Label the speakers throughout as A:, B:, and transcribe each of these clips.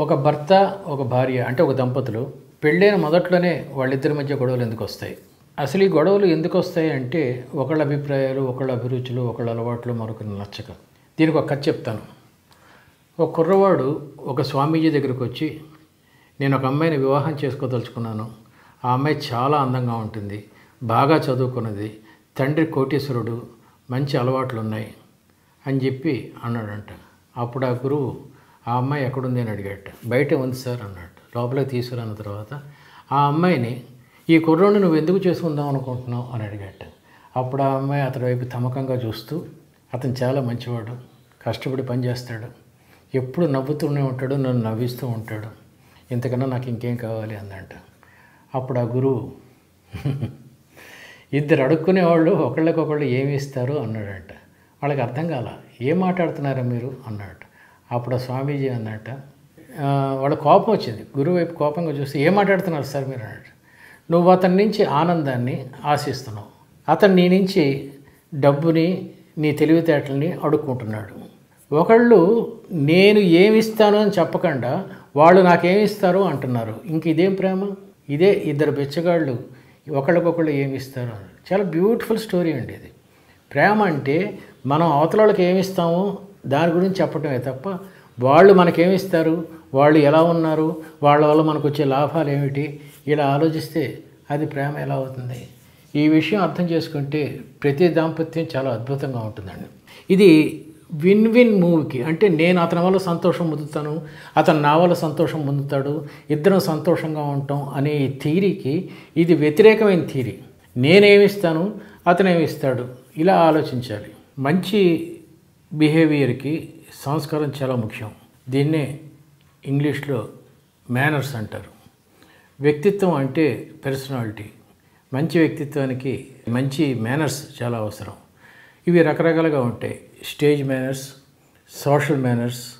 A: ఒక భర్త ఒక భార్య అంటే ఒక దంపతులు పెళ్ళైన మొదట్లోనే వాళ్ళిద్దరి మధ్య గొడవలు ఎందుకు వస్తాయి? అసలు ఈ గొడవలు ఎందుకు వస్తాయి అంటే ఒకళ్ళ అభిప్రాయాలు ఒకళ్ళ అభిరుచులు ఒకళ్ళ అలవాట్లు మరొకరు నచ్చక. దీనికి ఒక కథ చెప్తాను. ఒక కుర్రవాడు ఒక స్వామీజీ దగ్గరికి వచ్చి నేను ఒక అమ్మాయిని వివాహం చేసుకోదలుచుకున్నాను. ఆ అమ్మాయి చాలా అందంగా ఉంటుంది బాగా చదువుకున్నది తండ్రి కోటీశ్వరుడు మంచి అలవాట్లు ఉన్నాయి అని చెప్పి అన్నాడంట. అప్పుడు ఆ గురువు ఆ అమ్మాయి ఎక్కడుంది? అని అడిగాట. బయటే ఉంది సార్ అన్నాడు. లోపలికి తీసుకురాన్న తర్వాత ఆ అమ్మాయిని ఈ కుర్రోడిని నువ్వు ఎందుకు చేసుకుందాం అనుకుంటున్నావు? అని అడిగాట. అప్పుడు ఆ అమ్మాయి అతడి వైపు తమకంగా చూస్తూ అతను చాలా మంచివాడు కష్టపడి పనిచేస్తాడు ఎప్పుడు నవ్వుతూనే ఉంటాడు నన్ను నవ్విస్తూ ఉంటాడు. ఇంతకన్నా నాకు ఇంకేం కావాలి? అందంట అప్పుడు ఆ గురువు ఇద్దరు అడుక్కునేవాళ్ళు ఒకళ్ళకొకళ్ళు ఏమి ఇస్తారు? అన్నాడంట. వాళ్ళకి అర్థం కాల? ఏం మాట్లాడుతున్నారా మీరు? అన్నాడు. అప్పుడు స్వామీజీ అన్నట్ట వాళ్ళ కోపం వచ్చింది. గురువు వైపు కోపంగా చూస్తే ఏం మాట్లాడుతున్నారు సార్ మీరు? అన్నట్టు. నువ్వు అతని నుంచి ఆనందాన్ని ఆశిస్తున్నావు. అతను నీ నుంచి డబ్బుని నీ తెలివితేటల్ని అడుక్కుంటున్నాడు. ఒకళ్ళు నేను ఏమిస్తాను అని చెప్పకుండా వాళ్ళు నాకేమిస్తారు? అంటున్నారు. ఇంక ఇదేం ప్రేమ? ఇదే ఇద్దరు బెచ్చగాళ్ళు ఒకళ్ళకొకళ్ళు ఏమి ఇస్తారు చాలా బ్యూటిఫుల్ స్టోరీ అండి ఇది. ప్రేమ అంటే మనం అవతల వాళ్ళకి ఏమిస్తామో? దాని గురించి చెప్పటమే తప్ప వాళ్ళు మనకేమిస్తారు వాళ్ళు ఎలా ఉన్నారు? వాళ్ళ వల్ల మనకు వచ్చే లాభాలు ఏమిటి? ఇలా ఆలోచిస్తే అది ప్రేమ ఎలా అవుతుంది? ఈ విషయం అర్థం చేసుకుంటే ప్రతి దాంపత్యం చాలా అద్భుతంగా ఉంటుందండి. ఇది విన్ విన్ మూవ్కి అంటే నేను అతని వల్ల సంతోషం పొందుతాను అతను నా వల్ల సంతోషం పొందుతాడు ఇద్దరం సంతోషంగా ఉంటాం అనే ఈ థీరీకి ఇది వ్యతిరేకమైన థీరీ. నేనేమిస్తాను అతనేమిస్తాడు ఇలా ఆలోచించాలి. మంచి బిహేవియర్కి సంస్కారం చాలా ముఖ్యం. దీన్నే ఇంగ్లీష్లో మేనర్స్ అంటారు. వ్యక్తిత్వం అంటే పర్సనాలిటీ. మంచి వ్యక్తిత్వానికి మంచి మేనర్స్ చాలా అవసరం. ఇవి రకరకాలుగా ఉంటాయి. స్టేజ్ మేనర్స్ సోషల్ మేనర్స్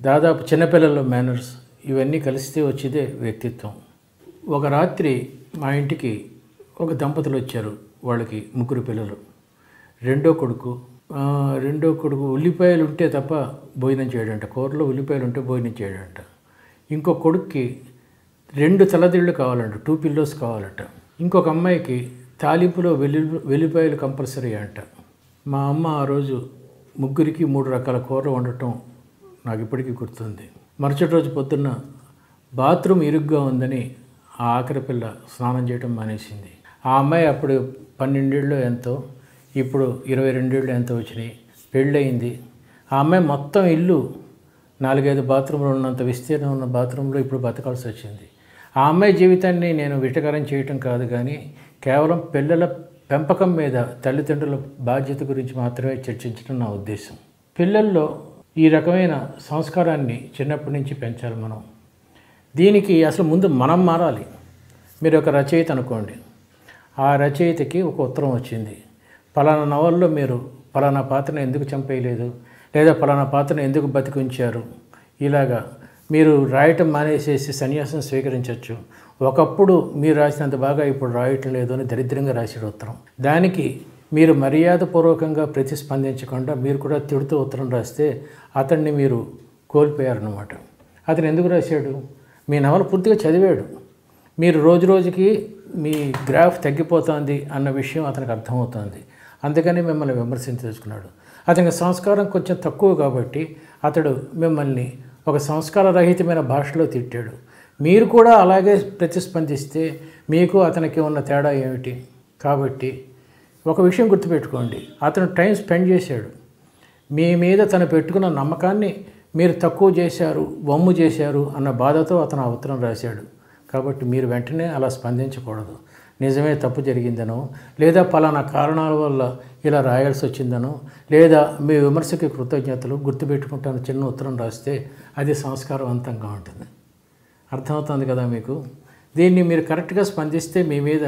A: దాదాపు చిన్నపిల్లల మేనర్స్ ఇవన్నీ కలిస్తే వచ్చేదే వ్యక్తిత్వం. ఒక రాత్రి మా ఇంటికి ఒక దంపతులు వచ్చారు వాళ్ళకి ముగ్గురు పిల్లలు. రెండో కొడుకు రెండో కొడుకు ఉల్లిపాయలు ఉంటే తప్ప భోజనం చేయడంట. కూరలో ఉల్లిపాయలు ఉంటే భోజనం చేయడంట. ఇంకో కొడుక్కి రెండు తలదిళ్ళు కావాలంట టూ పిల్లోస్ కావాలంట. ఇంకొక అమ్మాయికి తాలింపులో వెల్లు వెల్లిపాయలు కంపల్సరీ అంట. మా అమ్మ ఆ రోజు ముగ్గురికి మూడు రకాల కూరలు వండటం నాకు ఇప్పటికీ గుర్తుంది. మరుసటి రోజు పొద్దున్న బాత్రూమ్ ఇరుగ్గా ఉందని ఆ ఆఖరి పిల్ల స్నానం చేయడం మానేసింది. ఆ అమ్మాయి అప్పుడు పన్నెండేళ్ళు ఎంతో ఇప్పుడు ఇరవై రెండేళ్ళు ఎంత వచ్చినాయి? పెళ్ళయింది. ఆ అమ్మాయి మొత్తం ఇల్లు నాలుగైదు బాత్రూంలు ఉన్నంత విస్తీర్ణం ఉన్న బాత్రూంలో ఇప్పుడు బతకాల్సి వచ్చింది. ఆ అమ్మాయి జీవితాన్ని నేను విటకరం చేయటం కాదు కానీ కేవలం పిల్లల పెంపకం మీద తల్లిదండ్రుల బాధ్యత గురించి మాత్రమే చర్చించడం నా ఉద్దేశం. పిల్లల్లో ఈ రకమైన సంస్కారాన్ని చిన్నప్పటి నుంచి పెంచాలి మనం. దీనికి అసలు ముందు మనం మారాలి. మీరు ఒక రచయిత అనుకోండి. ఆ రచయితకి ఒక ఉత్తరం వచ్చింది. పలానా నవల్లో మీరు పలానా పాత్రను ఎందుకు చంపేయలేదు? లేదా పలానా పాత్రను ఎందుకు బతికించారు? ఇలాగా మీరు రాయటం మానేసేసి సన్యాసం స్వీకరించవచ్చు ఒకప్పుడు మీరు రాసినంత బాగా ఇప్పుడు రాయటం లేదు అని దరిద్రంగా రాసాడు ఉత్తరం. దానికి మీరు మర్యాదపూర్వకంగా ప్రతిస్పందించకుండా మీరు కూడా తిడుతూ ఉత్తరం రాస్తే అతన్ని మీరు కోల్పోయారన్నమాట. అతను ఎందుకు రాశాడు? మీ నవల పూర్తిగా చదివాడు. మీరు రోజు రోజుకి మీ గ్రాఫ్ తగ్గిపోతుంది అన్న విషయం అతనికి అర్థమవుతుంది. అందుకని మిమ్మల్ని విమర్శించుకున్నాడు అతని సంస్కారం కొంచెం తక్కువ కాబట్టి అతడు మిమ్మల్ని ఒక సంస్కారరహితమైన భాషలో తిట్టాడు. మీరు కూడా అలాగే ప్రతిస్పందిస్తే మీకు అతనికి ఉన్న తేడా ఏమిటి? కాబట్టి ఒక విషయం గుర్తుపెట్టుకోండి. అతను టైం స్పెండ్ చేశాడు. మీ మీద తను పెట్టుకున్న నమ్మకాన్ని మీరు తక్కువ చేశారు వమ్ము చేశారు అన్న బాధతో అతను ఆ ఉత్తరం రాశాడు. కాబట్టి మీరు వెంటనే అలా స్పందించకూడదు. నిజమే తప్పు జరిగిందనో లేదా పలానా కారణాల వల్ల ఇలా రాయాల్సి వచ్చిందనో లేదా మీ విమర్శకి కృతజ్ఞతలు గుర్తుపెట్టుకుంటాను చిన్న ఉత్తరం రాస్తే అది సంస్కారవంతంగా ఉంటుంది. అర్థమవుతుంది కదా మీకు? దీన్ని మీరు కరెక్ట్గా స్పందిస్తే మీ మీద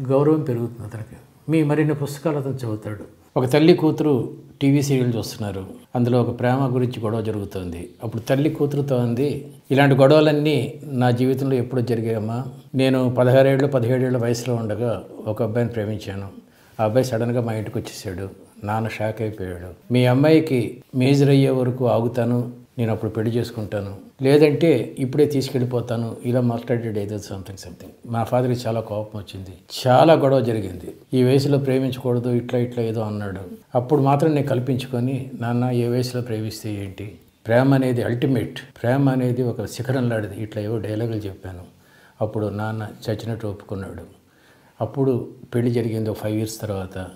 A: గౌరవం పెరుగుతుంది అతనికి. మీ మరిన్ని పుస్తకాలు అతను చదువుతాడు. ఒక తల్లి కూతురు టీవీ సీరియల్ చూస్తున్నారు. అందులో ఒక ప్రేమ గురించి గొడవ జరుగుతుంది. అప్పుడు తల్లి కూతురుతో ఉంది ఇలాంటి గొడవలన్నీ నా జీవితంలో ఎప్పుడు జరిగాయమ్మా. నేను పదహారేళ్ళు పదిహేడేళ్ళ వయసులో ఉండగా ఒక అబ్బాయిని ప్రేమించాను. ఆ అబ్బాయి సడన్గా మా ఇంటికి వచ్చేసాడు. నాన్న షాక్ అయిపోయాడు. మీ అమ్మాయికి మేజర్ అయ్యే వరకు ఆగుతాను. నేను అప్పుడు పెళ్ళి చేసుకుంటాను. లేదంటే ఇప్పుడే తీసుకెళ్ళిపోతాను. ఇలా మాట్లాడాడు ఏదో సంథింగ్ సంథింగ్ మా ఫాదర్కి చాలా కోపం వచ్చింది. చాలా గొడవ జరిగింది. ఈ వయసులో ప్రేమించకూడదు ఇట్లా ఇట్లా ఏదో అన్నాడు. అప్పుడు మాత్రం నేను కల్పించుకొని నాన్న ఏ వయసులో ప్రేమిస్తే ఏంటి? ప్రేమ అనేది అల్టిమేట్ ప్రేమ అనేది ఒక శిఖరం లాంటిది. ఇట్లా ఏవో డైలాగులు చెప్పాను. అప్పుడు నాన్న చచ్చినట్టు ఒప్పుకున్నాడు. అప్పుడు పెళ్ళి జరిగింది ఒక ఫైవ్ ఇయర్స్ తర్వాత.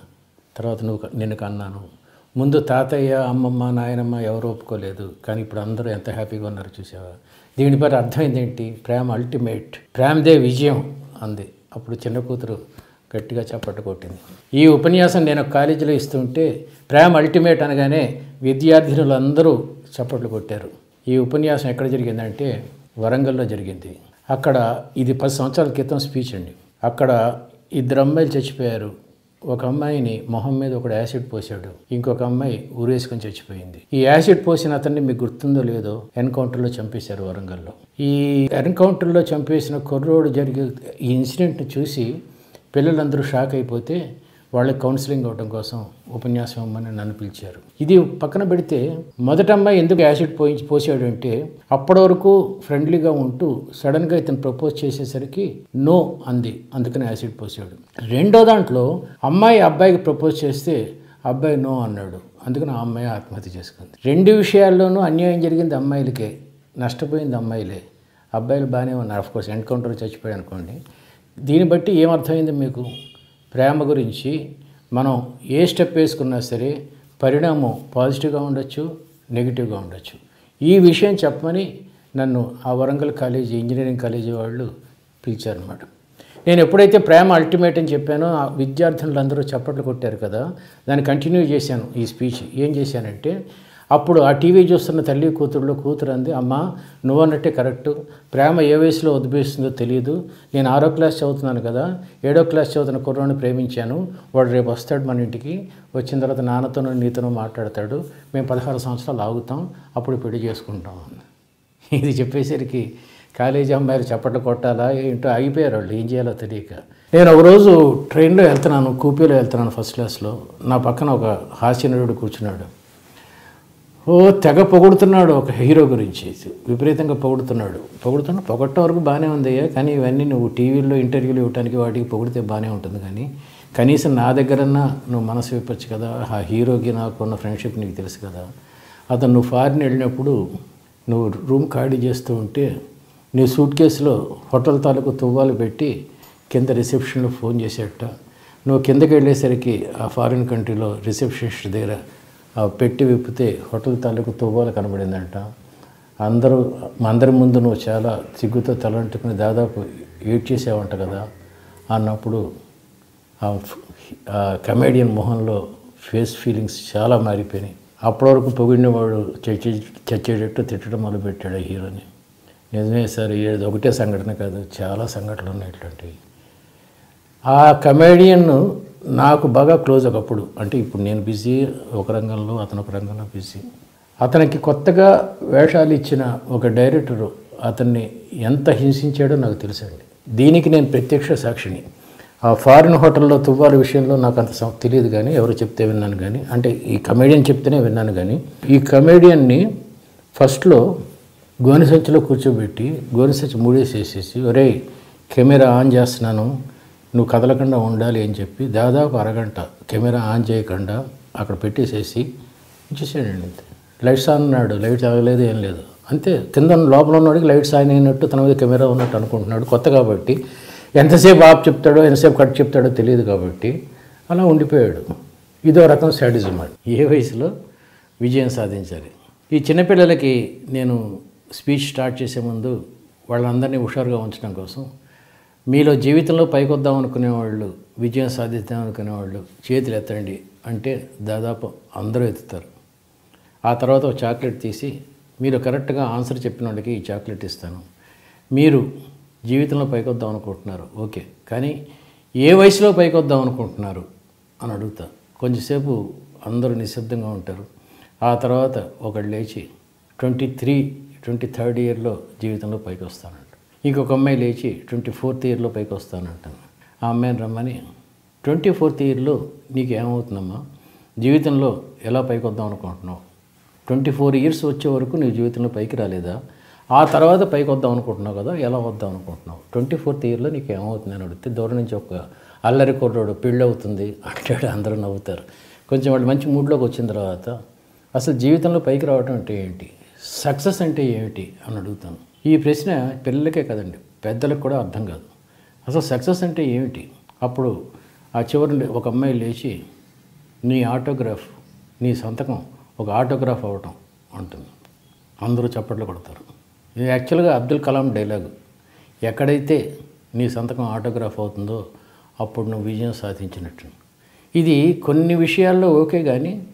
A: తర్వాత నువ్వు నిన్ను కన్నాను. ముందు తాతయ్య అమ్మమ్మ నాయనమ్మ ఎవరు ఒప్పుకోలేదు. కానీ ఇప్పుడు అందరూ ఎంత హ్యాపీగా ఉన్నారు చూసావా? దీనిపై అర్థమైంది ఏంటి ప్రేమ అల్టిమేట్ ప్రేమదే విజయం అంది. అప్పుడు చిన్న కూతురు గట్టిగా చప్పట్టు కొట్టింది. ఈ ఉపన్యాసం నేను కాలేజీలో ఇస్తుంటే ప్రేమ అల్టిమేట్ అనగానే విద్యార్థినులు అందరూ చప్పట్లు కొట్టారు. ఈ ఉపన్యాసం ఎక్కడ జరిగిందంటే వరంగల్లో జరిగింది. అక్కడ ఇది పది సంవత్సరాల క్రితం స్పీచ్ అండి. అక్కడ ఇద్దరు అమ్మాయిలు చచ్చిపోయారు. ఒక అమ్మాయిని మొహం మీద ఒకడు యాసిడ్ పోసాడు ఇంకొక అమ్మాయి ఊరేసుకొని చచ్చిపోయింది. ఈ యాసిడ్ పోసిన అతన్ని మీకు గుర్తుందో లేదో ఎన్కౌంటర్లో చంపేశారు వరంగల్లో. ఈ ఎన్కౌంటర్లో చంపేసిన కుర్రోడు జరిగే ఈ ఇన్సిడెంట్ని చూసి పిల్లలందరూ షాక్ అయిపోతే వాళ్ళకి కౌన్సిలింగ్ అవ్వడం కోసం ఉపన్యాసం ఇవ్వమని నన్ను పిలిచారు. ఇది పక్కన పెడితే మొదట అమ్మాయి ఎందుకు యాసిడ్ పోయించి పోసాడు అంటే అప్పటి వరకు ఫ్రెండ్లీగా ఉంటూ సడన్గా ఇతను ప్రపోజ్ చేసేసరికి నో అంది అందుకని యాసిడ్ పోసాడు. రెండో దాంట్లో అమ్మాయి అబ్బాయికి ప్రపోజ్ చేస్తే అబ్బాయి నో అన్నాడు అందుకని ఆ అమ్మాయి ఆత్మహత్య చేసుకుంది. రెండు విషయాల్లోనూ అన్యాయం జరిగింది అమ్మాయిలకే నష్టపోయింది అమ్మాయిలే. అబ్బాయిలు బాగానే ఉన్నారు. అఫ్కోర్స్ ఎన్కౌంటర్ చచ్చిపోయాయి అనుకోండి. దీన్ని బట్టి ఏమర్థమైంది మీకు? ప్రేమ గురించి మనం ఏ స్టెప్ వేసుకున్నా సరే పరిణామం పాజిటివ్గా ఉండొచ్చు నెగిటివ్గా ఉండొచ్చు. ఈ విషయం చెప్పమని నన్ను ఆ వరంగల్ కాలేజీ ఇంజనీరింగ్ కాలేజీ వాళ్ళు పిలిచారన్నమాట. నేను ఎప్పుడైతే ప్రేమ అల్టిమేట్ అని చెప్పానో ఆ విద్యార్థులందరూ చప్పట్లు కొట్టారు కదా దాన్ని కంటిన్యూ చేశాను ఈ స్పీచ్ ఏం చేశానంటే అప్పుడు ఆ టీవీ చూస్తున్న తల్లి కూతురులో కూతురు అంది అమ్మ నువ్వన్నట్టే కరెక్ట్. ప్రేమ ఏ వయసులో ఉద్భవిస్తుందో తెలియదు నేను ఆరో క్లాస్ చదువుతున్నాను కదా. ఏడో క్లాస్ చదువుతున్న కుర్రాన్ని ప్రేమించాను. వాడు రేపు వస్తాడు మన ఇంటికి. వచ్చిన తర్వాత నాన్నతోనూ నీతోనూ మాట్లాడతాడు. మేము పదహారు సంవత్సరాలు ఆగుతాం. అప్పుడు పెళ్ళి చేసుకుంటాం. ఇది చెప్పేసరికి కాలేజీ అమ్మాయిలు చప్పట్లు కొట్టాలా? ఏంటో ఆగిపోయారు వాళ్ళు. ఏం చేయాలో తెలియక. నేను ఒకరోజు ట్రైన్లో వెళ్తున్నాను కూపీలో వెళ్తున్నాను ఫస్ట్ క్లాస్లో. నా పక్కన ఒక హాస్యనరుడు కూర్చున్నాడు. ఓ తెగ పొగుడుతున్నాడు ఒక హీరో గురించి. విపరీతంగా పొగుడుతున్నాడు. పొగుడుతున్నా పొగట్టం వరకు బాగానే ఉందయ్యా కానీ ఇవన్నీ నువ్వు టీవీల్లో ఇంటర్వ్యూలు ఇవ్వడానికి వాటికి పొగిడితే బాగానే ఉంటుంది కానీ కనీసం నా దగ్గరన్నా నువ్వు మనసు విప్పచ్చు కదా. ఆ హీరోకి నాకు ఉన్న ఫ్రెండ్షిప్ నీకు తెలుసు కదా. అతను నువ్వు ఫారిన్ వెళ్ళినప్పుడు నువ్వు రూమ్ ఖాళీ చేస్తూ ఉంటే నీ సూట్ కేసులో హోటల్ తాలూకు తువ్వాలు పెట్టి కింద రిసెప్షన్లో ఫోన్ చేసేట. నువ్వు కిందకి వెళ్ళేసరికి ఆ ఫారిన్ కంట్రీలో రిసెప్షనిస్ట్ దగ్గర ఆ పెట్టి విప్పితే హోటల్ తాలూకు తువ్వాలు కనబడిందంట. అందరూ అందరి ముందు నువ్వు చాలా సిగ్గుతో తలంటుకుని దాదాపు ఏడ్ చేసావంట కదా. అన్నప్పుడు ఆ కమేడియన్ మొహంలో ఫేస్ ఫీలింగ్స్ చాలా మారిపోయినాయి. అప్పటి వరకు పొగిడిన చచ్చే చచ్చేటట్టు తిట్టడం మొదలుపెట్టాడు ఆ హీరోని. నిజమే సార్ ఏది ఒకటే సంఘటన కాదు చాలా సంఘటనలు ఉన్నాయి ఇట్లాంటివి. ఆ కమేడియన్ నాకు బాగా క్లోజ్ ఒకప్పుడు. అంటే ఇప్పుడు నేను బిజీ ఒక రంగంలో అతను ఒక రంగంలో బిజీ. అతనికి కొత్తగా వేషాలు ఇచ్చిన ఒక డైరెక్టరు అతన్ని ఎంత హింసించాడో నాకు తెలుసండి. దీనికి నేను ప్రత్యక్ష సాక్షిని. ఆ ఫారిన్ హోటల్లో తువ్వాల విషయంలో నాకు అంత తెలియదు కానీ ఎవరు చెప్తే విన్నాను కానీ అంటే ఈ కమేడియన్ చెప్తేనే విన్నాను కానీ ఈ కమేడియన్ని ఫస్ట్లో గోనె సంచిలో కూర్చోబెట్టి గోనె సంచి మూడేసేసేసి ఒరే కెమెరా ఆన్ చేస్తున్నాను నువ్వు కదలకుండా ఉండాలి అని చెప్పి దాదాపు అరగంట కెమెరా ఆన్ చేయకుండా అక్కడ పెట్టేసేసి ఇచ్చేసాడండి అంతే. లైట్స్ ఆన్ ఉన్నాడు లైట్స్ ఆగలేదు ఏం లేదు. అంతే. కింద ఉన్న- లోపల ఉన్నవాడికి లైట్స్ ఆన్ అయినట్టు తన మీద కెమెరా ఉన్నట్టు అనుకుంటున్నాడు. కొత్త కాబట్టి. ఎంతసేపు ఆఫ్ చెప్తాడో ఎంతసేపు కట్ చెప్తాడో తెలియదు కాబట్టి అలా ఉండిపోయాడు. ఇదో రకం శాడిజం అది. ఏ వయసులో విజయం సాధించాలి? ఈ చిన్నపిల్లలకి నేను స్పీచ్ స్టార్ట్ చేసే ముందు వాళ్ళందరినీ హుషారుగా ఉంచడం కోసం మీలో జీవితంలో పైకొద్దాం అనుకునే వాళ్ళు విజయం సాధిద్దాం అనుకునే వాళ్ళు చేతులు ఎత్తండి అంటే దాదాపు అందరూ ఎత్తుతారు. ఆ తర్వాత ఒక చాక్లెట్ తీసి మీరు కరెక్ట్గా ఆన్సర్ చెప్పిన వాళ్ళకి ఈ చాక్లెట్ ఇస్తాను. మీరు జీవితంలో పైకొద్దాం అనుకుంటున్నారు ఓకే. కానీ ఏ వయసులో పైకొద్దాం అనుకుంటున్నారు అని అడుగుతా. కొంచెంసేపు అందరూ నిశ్శబ్దంగా ఉంటారు. ఆ తర్వాత ఒకళ్ళు లేచి ట్వంటీ త్రీ ట్వంటీ థర్డ్ ఇయర్లో జీవితంలో పైకి వస్తాను. ఇంకొక అమ్మాయి లేచి ట్వంటీ ఫోర్త్ ఇయర్లో పైకి వస్తానంటాను. ఆ అమ్మాయిని రమ్మని ట్వంటీ ఫోర్త్ ఇయర్లో నీకు ఏమవుతుందమ్మా జీవితంలో ఎలా పైకి వద్దాం అనుకుంటున్నావు? ట్వంటీ ఫోర్ ఇయర్స్ వచ్చే వరకు నీ జీవితంలో పైకి రాలేదా? ఆ తర్వాత పైకి వద్దాం అనుకుంటున్నావు కదా ఎలా వద్దాం అనుకుంటున్నావు? ట్వంటీ ఫోర్త్ ఇయర్లో నీకు ఏమవుతుంది అని అడిగితే దూరం నుంచి ఒక అల్లరి కుర్రోడు పెళ్ళి అవుతుంది అంటాడు. అందరూ నవ్వుతారు. కొంచెం వాళ్ళు మంచి మూడ్లోకి వచ్చిన తర్వాత అసలు జీవితంలో పైకి రావడం అంటే ఏంటి? సక్సెస్ అంటే ఏమిటి? అని అడుగుతాను. ఈ ప్రశ్న పిల్లలకే కదండి పెద్దలకు కూడా అర్థం కాదు. అసలు సక్సెస్ అంటే ఏమిటి? అప్పుడు ఆ చివరి ఒక అమ్మాయి లేచి నీ ఆటోగ్రాఫ్ నీ సంతకం ఒక ఆటోగ్రాఫ్ అవ్వటం ఉంటుంది అందరూ చప్పట్లు కొడతారు. ఇది యాక్చువల్గా అబ్దుల్ కలాం డైలాగు. ఎక్కడైతే నీ సంతకం ఆటోగ్రాఫ్ అవుతుందో అప్పుడు నువ్వు విజయం సాధించినట్టు. ఇది కొన్ని విషయాల్లో ఓకే కానీ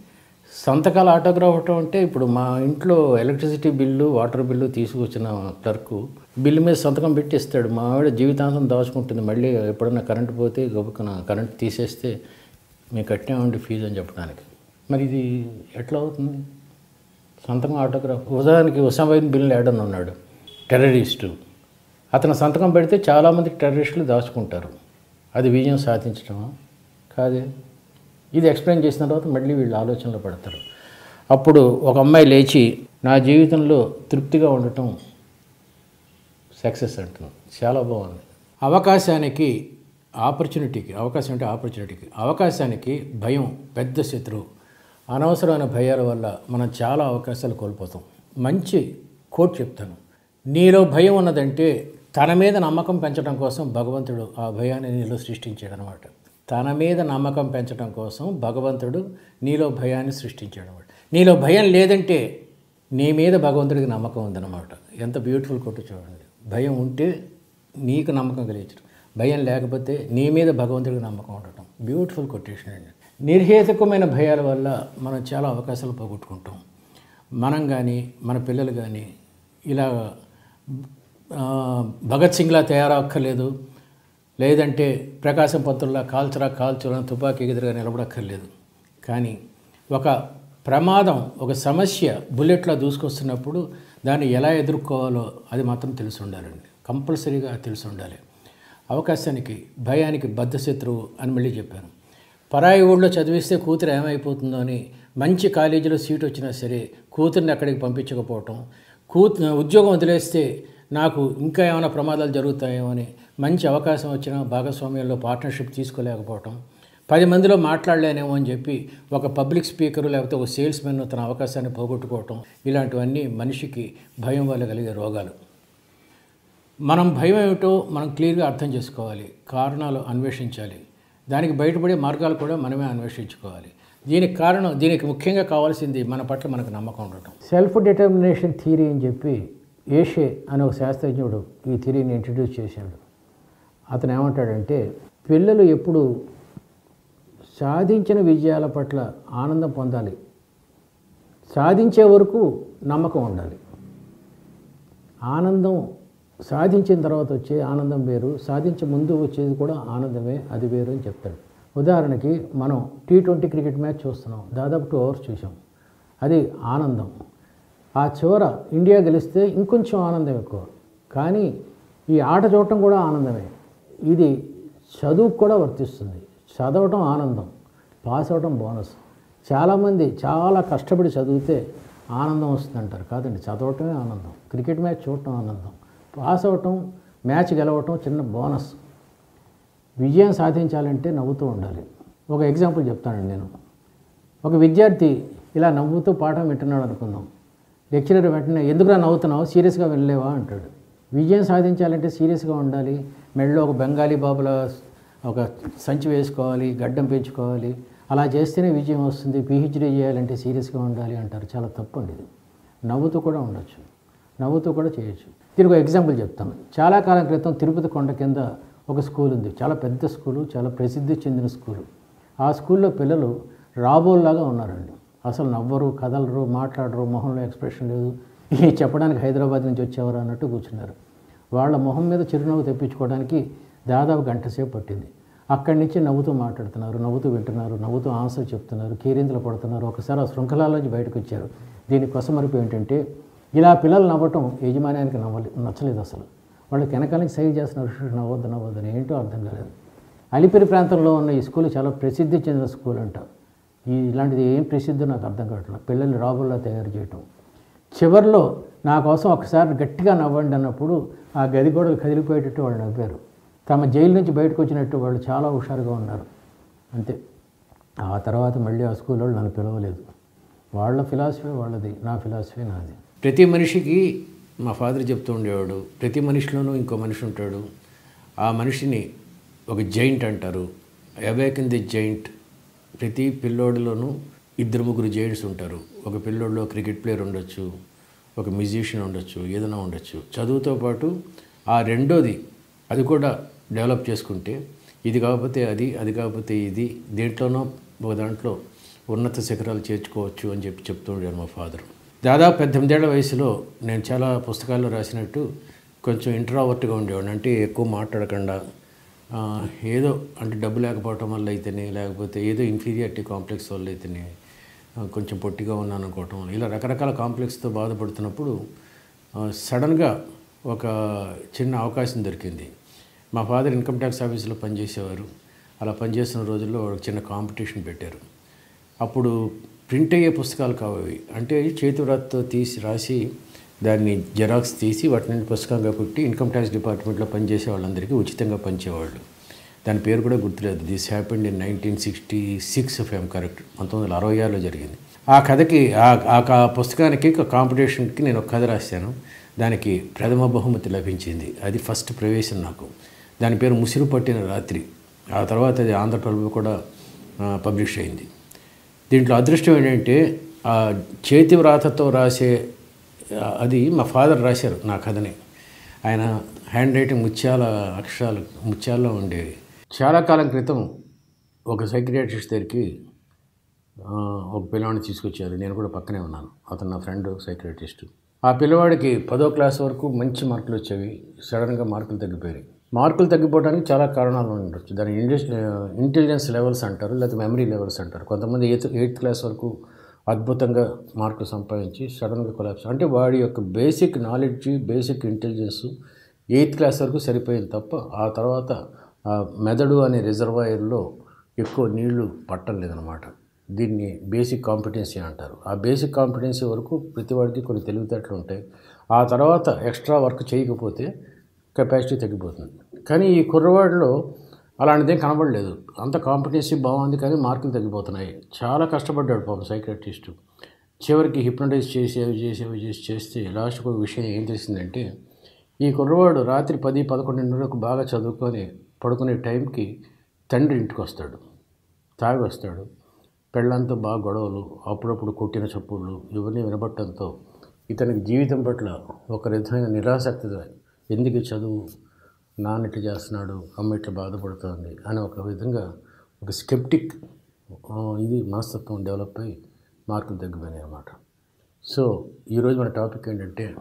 A: సంతకాల ఆటోగ్రాఫ్ అవటం అంటే ఇప్పుడు మా ఇంట్లో ఎలక్ట్రిసిటీ బిల్లు వాటర్ బిల్లు తీసుకొచ్చిన క్లర్కు బిల్లు మీద సంతకం పెట్టి ఇస్తాడు మా ఆవిడ జీవితాంతం దాచుకుంటుంది. మళ్ళీ ఎప్పుడన్నా కరెంట్ పోతే గొప్పకున కరెంట్ తీసేస్తే మేము కట్టామండి ఫీజు అని చెప్పడానికి. మరి ఇది ఎట్లా అవుతుంది? సంతకం ఆటోగ్రాఫ్. ఉదాహరణకి ఉసామైన్ బిల్లు లాడన్ ఉన్నాడు. టెర్రరిస్టు. అతను సంతకం పెడితే చాలామంది టెర్రరిస్టులు దాచుకుంటారు. అది విజయం సాధించడమా కాదే. ఇది ఎక్స్ప్లెయిన్ చేసిన తర్వాత మళ్ళీ వీళ్ళు ఆలోచనలో పడతారు. అప్పుడు ఒక అమ్మాయి లేచి నా జీవితంలో తృప్తిగా ఉండటం సక్సెస్ అంటుంది చాలా బాగుంది. అవకాశానికి ఆపర్చునిటీకి అవకాశం అంటే ఆపర్చునిటీకి అవకాశానికి భయం పెద్ద శత్రువు అనవసరమైన భయాల వల్ల మనం చాలా అవకాశాలు కోల్పోతాం. మంచి కోట్ చెప్తాను. నీలో భయం ఉన్నదంటే తన మీద నమ్మకం పెంచడం కోసం భగవంతుడు ఆ భయాన్ని నీలో సృష్టించాడనమాట తన మీద నమ్మకం పెంచడం కోసం భగవంతుడు నీలో భయాన్ని సృష్టించాడు అనమాట నీలో భయం లేదంటే నీ మీద భగవంతుడికి నమ్మకం ఉందన్నమాట. ఎంత బ్యూటిఫుల్ కొట్టు చూడండి. భయం ఉంటే నీకు నమ్మకం కలిగించడం. భయం లేకపోతే నీ మీద భగవంతుడికి నమ్మకం ఉండటం. బ్యూటిఫుల్ కొటేషన్ అండి. నిర్హేతుకమైన భయాల వల్ల మనం చాలా అవకాశాలు పోగొట్టుకుంటాం. మనం కానీ మన పిల్లలు కానీ ఇలా భగత్ సింగ్లా తయారవక్కర్లేదు లేదంటే ప్రకాశం పంతుల్లా కాల్చరా కాల్చురా తుపాకీ ఎదురుగా నిలబడక్కర్లేదు. కానీ ఒక ప్రమాదం ఒక సమస్య బుల్లెట్లా దూసుకొస్తున్నప్పుడు దాన్ని ఎలా ఎదుర్కోవాలో అది మాత్రం తెలిసి ఉండాలండి. కంపల్సరీగా తెలిసి ఉండాలి. అవకాశానికి భయానికి బద్ధశత్రువు అని మళ్ళీ చెప్పాను. పరాయి ఊళ్ళో చదివిస్తే కూతురు ఏమైపోతుందో అని మంచి కాలేజీలో సీట్ వచ్చినా సరే కూతుర్ని అక్కడికి పంపించకపోవటం కూతు ఉద్యోగం వదిలేస్తే నాకు ఇంకా ఏమైనా ప్రమాదాలు జరుగుతాయేమో అని మంచి అవకాశం వచ్చినా భాగస్వామ్యంలో పార్ట్నర్షిప్ తీసుకోలేకపోవటం పది మందిలో మాట్లాడలేనేమో అని చెప్పి ఒక పబ్లిక్ స్పీకరు లేకపోతే ఒక సేల్స్ మెన్ తన అవకాశాన్ని పోగొట్టుకోవటం ఇలాంటివన్నీ మనిషికి భయం వల్ల కలిగే రోగాలు. మనం భయం ఏమిటో మనం క్లియర్గా అర్థం చేసుకోవాలి కారణాలు అన్వేషించాలి. దానికి బయటపడే మార్గాలు కూడా మనమే అన్వేషించుకోవాలి. దీనికి కారణం దీనికి ముఖ్యంగా కావాల్సింది మన పట్ల మనకు నమ్మకం ఉండటం. సెల్ఫ్ డిటర్మినేషన్ థియరీ అని చెప్పి ఏషే అనే ఒక శాస్త్రజ్ఞుడు ఈ థియరీని ఇంట్రడ్యూస్ చేశాడు. అతను ఏమంటాడంటే పిల్లలు ఎప్పుడు సాధించిన విజయాల పట్ల ఆనందం పొందాలి. సాధించే వరకు నమ్మకం ఉండాలి. ఆనందం సాధించిన తర్వాత వచ్చే ఆనందం వేరు. సాధించే ముందు వచ్చేది కూడా ఆనందమే అది వేరు అని చెప్తాడు. ఉదాహరణకి మనం టీ ట్వంటీ క్రికెట్ మ్యాచ్ చూస్తున్నాం. దాదాపు టూ అవర్స్ చూసాం అది ఆనందం. ఆ చివర ఇండియా గెలిస్తే ఇంకొంచెం ఆనందం ఎక్కువ. కానీ ఈ ఆట చూడటం కూడా ఆనందమే. ఇది చదువుకు కూడా వర్తిస్తుంది. చదవటం ఆనందం పాస్ అవటం బోనస్. చాలామంది చాలా కష్టపడి చదివితే ఆనందం వస్తుంది అంటారు. కాదండి చదవటమే ఆనందం. క్రికెట్ మ్యాచ్ చూడటం ఆనందం. పాస్ అవటం మ్యాచ్ గెలవటం చిన్న బోనస్. విజయం సాధించాలంటే నవ్వుతూ ఉండాలి. ఒక ఎగ్జాంపుల్ చెప్తానండి నేను. ఒక విద్యార్థి ఇలా నవ్వుతూ పాఠం వింటున్నాడు అనుకుందాం. లెక్చరర్ వెంటనే ఎందుకురా నవ్వుతున్నావు? సీరియస్గా వెళ్ళలేవా అంటాడు. విజయం సాధించాలంటే సీరియస్గా ఉండాలి. మెడలో ఒక బెంగాలీ బాబుల ఒక సంచి వేసుకోవాలి గడ్డం పెంచుకోవాలి అలా చేస్తేనే విజయం వస్తుంది. పిహెచ్డీ చేయాలంటే సీరియస్గా ఉండాలి అంటారు. చాలా తప్పు అండి ఇది. నవ్వుతూ కూడా ఉండొచ్చు. నవ్వుతూ కూడా చేయొచ్చు. దీనికి ఒక ఎగ్జాంపుల్ చెప్తాను. చాలా కాలం క్రితం తిరుపతి కొండ కింద ఒక స్కూల్ ఉంది. చాలా పెద్ద స్కూలు చాలా ప్రసిద్ధి చెందిన స్కూలు. ఆ స్కూల్లో పిల్లలు రాబోల్లాగా ఉన్నారండి. అసలు నవ్వరు కదలరు మాట్లాడరు మొహంలో ఎక్స్ప్రెషన్ లేదు. చెప్పడానికి హైదరాబాద్ నుంచి వచ్చేవారు అన్నట్టు కూర్చున్నారు. వాళ్ళ మొహం మీద చిరునవ్వు తెప్పించుకోవడానికి దాదాపు గంట సేపు పట్టింది. అక్కడి నుంచి నవ్వుతూ మాట్లాడుతున్నారు నవ్వుతూ వింటున్నారు నవ్వుతూ ఆన్సర్ చెప్తున్నారు కీరింతలు పడుతున్నారు ఒకసారి ఆ శృంఖలాలోంచి బయటకు వచ్చారు. దీని కొసమరుపు ఏంటంటే ఇలా పిల్లలు నవ్వటం యజమాన్యానికి నవ్వలే నచ్చలేదు అసలు. వాళ్ళు వెనకాలకి సైజ్ చేసిన "షూ, నవ్వద్దు అని ఏంటో అర్థం కాలేదు. అలిపిరి ప్రాంతంలో ఉన్న ఈ స్కూల్ చాలా ప్రసిద్ధి చెందిన స్కూల్ అంట ఈ ఇలాంటిది ఏం ప్రసిద్ధి నాకు అర్థం కావట్లేదు. పిల్లల్ని రాబుల్లా తయారు చేయటం. చివరిలో నా కోసం ఒకసారి గట్టిగా నవ్వండి అన్నప్పుడు ఆ గది గోడలు కదిలిపోయేటట్టు వాళ్ళు నవ్వారు. తమ జైలు నుంచి బయటకు వచ్చినట్టు వాళ్ళు చాలా హుషారుగా ఉన్నారు. అంతే. ఆ తర్వాత మళ్ళీ ఆ స్కూల్ వాళ్ళు నన్ను పిలవలేదు. వాళ్ళ ఫిలాసఫీ వాళ్ళది నా ఫిలాసఫీ నాది. ప్రతి మనిషికి మా ఫాదర్ చెప్తూ ఉండేవాడు ప్రతి మనిషిలోనూ ఇంకో మనిషి ఉంటాడు. ఆ మనిషిని ఒక జైంట్ అంటారు. Awaken the giant. ప్రతి పిల్లోడిలోనూ ఇద్దరు ముగ్గురు జైంట్స్ ఉంటారు. ఒక పిల్లోడిలో క్రికెట్ ప్లేయర్ ఉండొచ్చు ఒక మ్యూజిషియన్ ఉండొచ్చు ఏదైనా ఉండొచ్చు. చదువుతో పాటు ఆ రెండోది అది కూడా డెవలప్ చేసుకుంటే ఇది కాకపోతే అది అది కాకపోతే ఇది దేంట్లోనో ఒక దాంట్లో ఉన్నత శిఖరాలు చేర్చుకోవచ్చు అని చెప్పి చెప్తూ మా ఫాదర్. దాదాపు పద్దెనిమిదేళ్ళ వయసులో నేను చాలా పుస్తకాల్లో రాసినట్టు కొంచెం ఇంట్రావర్ట్గా ఉండేవాడిని. అంటే ఎక్కువ మాట్లాడకుండా ఏదో అంటే డబ్బు లేకపోవటం వల్ల అయితేనే లేకపోతే ఏదో ఇన్ఫీరియారిటీ కాంప్లెక్స్ వల్ల అయితేనే కొంచెం పొట్టిగా ఉన్నాను అనుకోవటం ఇలా రకరకాల కాంప్లెక్స్తో బాధపడుతున్నప్పుడు సడన్గా ఒక చిన్న అవకాశం దొరికింది. మా ఫాదర్ ఇన్కమ్ ట్యాక్స్ ఆఫీస్లో పనిచేసేవారు. అలా పనిచేస్తున్న రోజుల్లో ఒక చిన్న కాంపిటీషన్ పెట్టారు. అప్పుడు ప్రింట్ అయ్యే పుస్తకాలు కావాలి అంటే చేతివ్రాతతో తీసి రాసి దాన్ని జెరాక్స్ తీసి వాటి నుండి పుస్తకంగా పెట్టి ఇన్కమ్ ట్యాక్స్ డిపార్ట్మెంట్లో పనిచేసే వాళ్ళందరికీ ఉచితంగా పంచేవాళ్ళు. దాని పేరు కూడా గుర్తులేదు. This happened in nineteen sixty six F M correct పంతొమ్మిది వందల అరవై ఆరులో జరిగింది. ఆ కథకి ఆ ఆ కా- పుస్తకానికి ఒక కాంపిటీషన్కి నేను ఒక కథ రాశాను. దానికి ప్రథమ బహుమతి లభించింది. అది ఫస్ట్ ప్రవేశం నాకు. దాని పేరు ముసిరు పట్టిన రాత్రి. ఆ తర్వాత అది ఆంధ్రప్రభ కూడా పబ్లిష్ అయింది. దీంట్లో అదృష్టం ఏంటంటే ఆ చేతి వ్రాతతో రాసే అది మా ఫాదర్ రాశారు నా కథని. ఆయన హ్యాండ్ రైటింగ్ ముత్యాల అక్షరాలు ముత్యాల్లో ఉండేవి. చాలా కాలం క్రితం ఒక సైక్రియాట్రిస్ట్ దగ్గరికి ఒక పిల్లవాడిని తీసుకొచ్చారు. నేను కూడా పక్కనే ఉన్నాను. అతను నా ఫ్రెండ్ సైక్రియాట్రిస్ట్. ఆ పిల్లవాడికి పదో క్లాస్ వరకు మంచి మార్కులు వచ్చేవి. సడన్గా మార్కులు తగ్గిపోయాయి. మార్కులు తగ్గిపోవడానికి చాలా కారణాలు ఉండొచ్చు. దాని ఇండస్ ఇంటెలిజెన్స్ లెవెల్స్ అంటారు లేకపోతే మెమరీ లెవెల్స్ అంటారు. కొంతమంది ఎయిత్ ఎయిత్ క్లాస్ వరకు అద్భుతంగా మార్కులు సంపాదించి సడన్గా కొలాప్స్. అంటే వాడి యొక్క basic knowledge basic intelligence eighth class వరకు సరిపోయింది తప్ప ఆ తర్వాత మెదడు అనే రిజర్వాయర్లో ఎక్కువ నీళ్ళు పట్టం లేదనమాట దీన్ని బేసిక్ కాంపిటెన్సీ అంటారు. ఆ బేసిక్ కాంపిటెన్సీ వరకు ప్రతివాడికి కొన్ని తెలివితేటలు ఉంటాయి. ఆ తర్వాత ఎక్స్ట్రా వర్క్ చేయకపోతే కెపాసిటీ తగ్గిపోతుంది. కానీ ఈ కుర్రవాడిలో అలాంటిదేం కనబడలేదు. అంత కాంపిటెన్సీ బాగుంది కానీ మార్కులు తగ్గిపోతున్నాయి. చాలా కష్టపడ్డాడు పాపం సైక్రటిస్టు. చివరికి హిప్నటైజ్ చేసి అవి చేసి అవి చేసి చేస్తే లాస్ట్కి ఒక విషయం ఏం తెలిసిందంటే ఈ కుర్రవాడు రాత్రి పది పదకొండున్నరకు బాగా చదువుకొని పడుకునే టైంకి తండ్రి ఇంటికి వస్తాడు. తాగి వస్తాడు పెళ్ళంతో బాగా గొడవలు అప్పుడప్పుడు కొట్టిన చప్పుళ్ళు ఇవన్నీ వినబట్టడంతో ఇతనికి జీవితం పట్ల ఒక విధమైన నిరాసక్తి ఎందుకు చదువు? నాన్న ఇట్లా చేస్తున్నాడు? అమ్మ ఇట్లా బాధపడుతోంది? అని ఒక విధంగా ఒక స్కెప్టిక్ ఇది మనస్తత్వం డెవలప్ అయ్యి మార్కులు తగ్గిపోయినాయి అన్నమాట. సో ఈరోజు మన టాపిక్ ఏంటంటే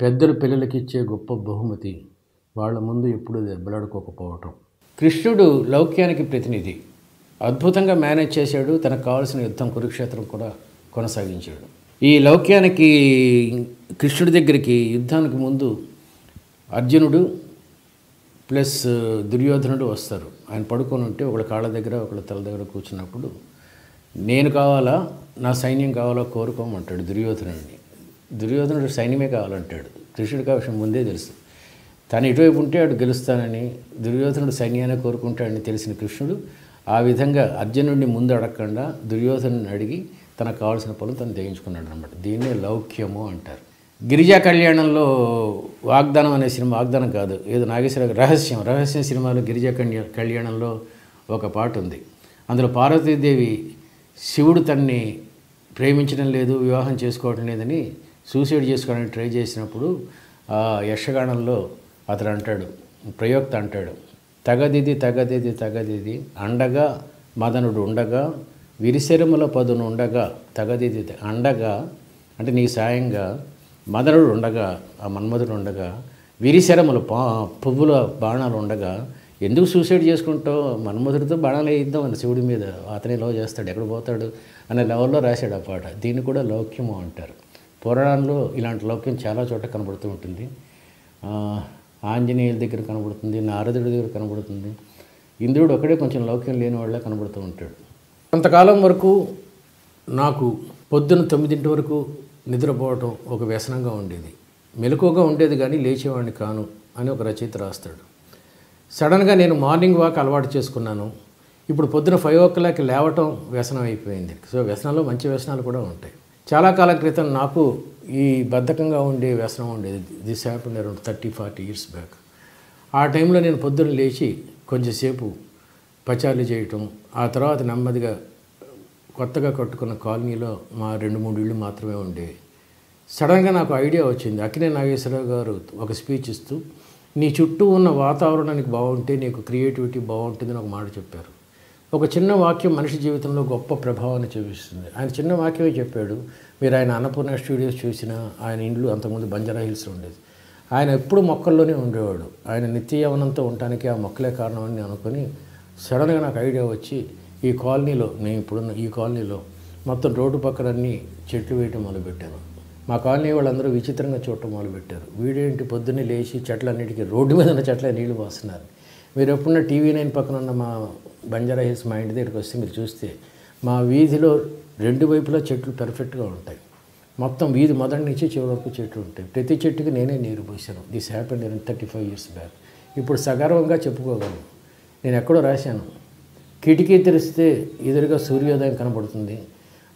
A: పెద్దలు పిల్లలకి ఇచ్చే గొప్ప బహుమతి. వాళ్ళ ముందు ఎప్పుడూ దెబ్బలాడుకోకపోవటం. కృష్ణుడు లౌక్యానికి ప్రతినిధి. అద్భుతంగా మేనేజ్ చేశాడు. తనకు కావాల్సిన యుద్ధం కురుక్షేత్రం కూడా కొనసాగించాడు. ఈ లౌక్యానికి కృష్ణుడి దగ్గరికి యుద్ధానికి ముందు అర్జునుడు ప్లస్ దుర్యోధనుడు వస్తారు. ఆయన పడుకొని ఉంటే ఒకళ్ళ కాళ్ళ దగ్గర ఒకళ్ళ తల దగ్గర కూర్చున్నప్పుడు నేను కావాలా నా సైన్యం కావాలా కోరుకోమంటాడు దుర్యోధనుడిని. దుర్యోధనుడు సైన్యమే కావాలంటాడు. కృష్ణుడికి ఆ విషయం ముందే తెలుసు. తను ఇటువైపు ఉంటే అటు గెలుస్తానని దుర్యోధనుడు సైన్యాన్ని కోరుకుంటాడని తెలిసిన కృష్ణుడు ఆ విధంగా అర్జునుడిని ముందు అడగకుండా దుర్యోధను అడిగి తనకు కావాల్సిన పనులు తను దయించుకున్నాడు అనమాట దీన్నే లౌక్యము అంటారు. గిరిజా కళ్యాణంలో వాగ్దానం అనే సినిమా వాగ్దానం కాదు ఏదో నాగేశ్వర రహస్యం రహస్యం సినిమాలో గిరిజా కళ్యా కళ్యాణంలో ఒక పాట ఉంది. అందులో పార్వతీదేవి శివుడు తన్ని ప్రేమించడం లేదు వివాహం చేసుకోవడం లేదని సూసైడ్ చేసుకోవడానికి ట్రై చేసినప్పుడు ఆ యక్షగానంలో అతడు అంటాడు ప్రయోక్త అంటాడు తగదిది తగదిది తగదిది అండగా మదనుడు ఉండగా విరిశరముల పదును ఉండగా తగదిది అండగా అంటే నీ సాయంగా మదనుడు ఉండగా ఆ మన్మధుడు ఉండగా విరిశరములు పా పువ్వుల బాణాలు ఉండగా ఎందుకు సూసైడ్ చేసుకుంటావు? మన్మధుడితో బాణాలు వేయిద్దాం అని శివుడి మీద అతనే లవ్ చేస్తాడు ఎక్కడ పోతాడు? అనే లెవెల్లో రాశాడు ఆ పాట. దీన్ని కూడా లౌక్యము అంటారు. పురాణంలో ఇలాంటి లౌక్యం చాలా చోట్ల కనబడుతూ ఉంటుంది. ఆంజనేయుల దగ్గర కనబడుతుంది నారదుడి దగ్గర కనబడుతుంది. ఇంద్రుడు ఒకడే కొంచెం లౌక్యం లేని వాళ్ళ కనబడుతూ ఉంటాడు. కొంతకాలం వరకు నాకు పొద్దున్న తొమ్మిదింటి వరకు నిద్రపోవటం ఒక వ్యసనంగా ఉండేది. మెలకువగా ఉండేది కానీ లేచేవాడిని కాను అని ఒక రచయిత రాస్తాడు. సడన్గా నేను మార్నింగ్ వాక్ అలవాటు చేసుకున్నాను. ఇప్పుడు పొద్దున ఫైవ్ ఓ క్లాక్ లేవటం వ్యసనం అయిపోయింది. సో వ్యసనాలు మంచి వ్యసనాలు కూడా ఉంటాయి. చాలా కాలం క్రితం నాకు ఈ బద్ధకంగా ఉండే వ్యసనం ఉండేది. This happen around thirty forty years back ఆ టైంలో నేను పొద్దున్న లేచి కొంచెంసేపు పచారులు చేయటం ఆ తర్వాత నెమ్మదిగా కొత్తగా కట్టుకున్న కాలనీలో మా రెండు మూడు ఇళ్ళు మాత్రమే ఉండేవి సడన్గా నాకు ఐడియా వచ్చింది. అక్కినే నాగేశ్వరరావు గారు ఒక స్పీచ్ ఇస్తూ నీ చుట్టూ ఉన్న వాతావరణానికి బాగుంటే నీకు క్రియేటివిటీ బాగుంటుందని ఒక మాట చెప్పారు. ఒక చిన్న వాక్యం మనిషి జీవితంలో గొప్ప ప్రభావాన్ని చూపిస్తుంది. ఆయన చిన్న వాక్యమే చెప్పాడు మీరు ఆయన అన్నపూర్ణ స్టూడియోస్ చూసినా ఆయన ఇండ్లు అంతకుముందు బంజారా హిల్స్ ఉండేది. ఆయన ఎప్పుడు మొక్కల్లోనే ఉండేవాడు. ఆయన నిత్యయవనంతో ఉండటానికి ఆ మొక్కలే కారణం అని అనుకొని సడన్గా నాకు ఐడియా వచ్చి ఈ కాలనీలో నేను ఇప్పుడున్న ఈ కాలనీలో మొత్తం రోడ్డు పక్కనన్నీ చెట్లు వేయటం మొదలుపెట్టాను. మా కాలనీ వాళ్ళందరూ విచిత్రంగా చూడటం మొదలుపెట్టారు. వీడేంటి పొద్దున్నే లేచి చెట్లన్నిటికీ రోడ్డు మీద ఉన్న చెట్ల నీళ్ళు పోస్తున్నారు. మీరు ఎప్పుడున్న టీవీ నైన్ పక్కన ఉన్న మా బంజారా హిల్స్ మా ఇంటి దగ్గరికి వస్తే మీరు చూస్తే మా వీధిలో రెండు వైపులా చెట్లు పెర్ఫెక్ట్గా ఉంటాయి. మొత్తం వీధి మొదటి నుంచి చివరి వరకు చెట్లు ఉంటాయి. ప్రతి చెట్టుకి నేనే నీరు పోసాను. This happen in thirty five years back ఇప్పుడు సగర్వంగా చెప్పుకోగలను. నేను ఎక్కడో రాశాను. కిటికీ తెరిస్తే ఎదురుగా సూర్యోదయం కనబడుతుంది.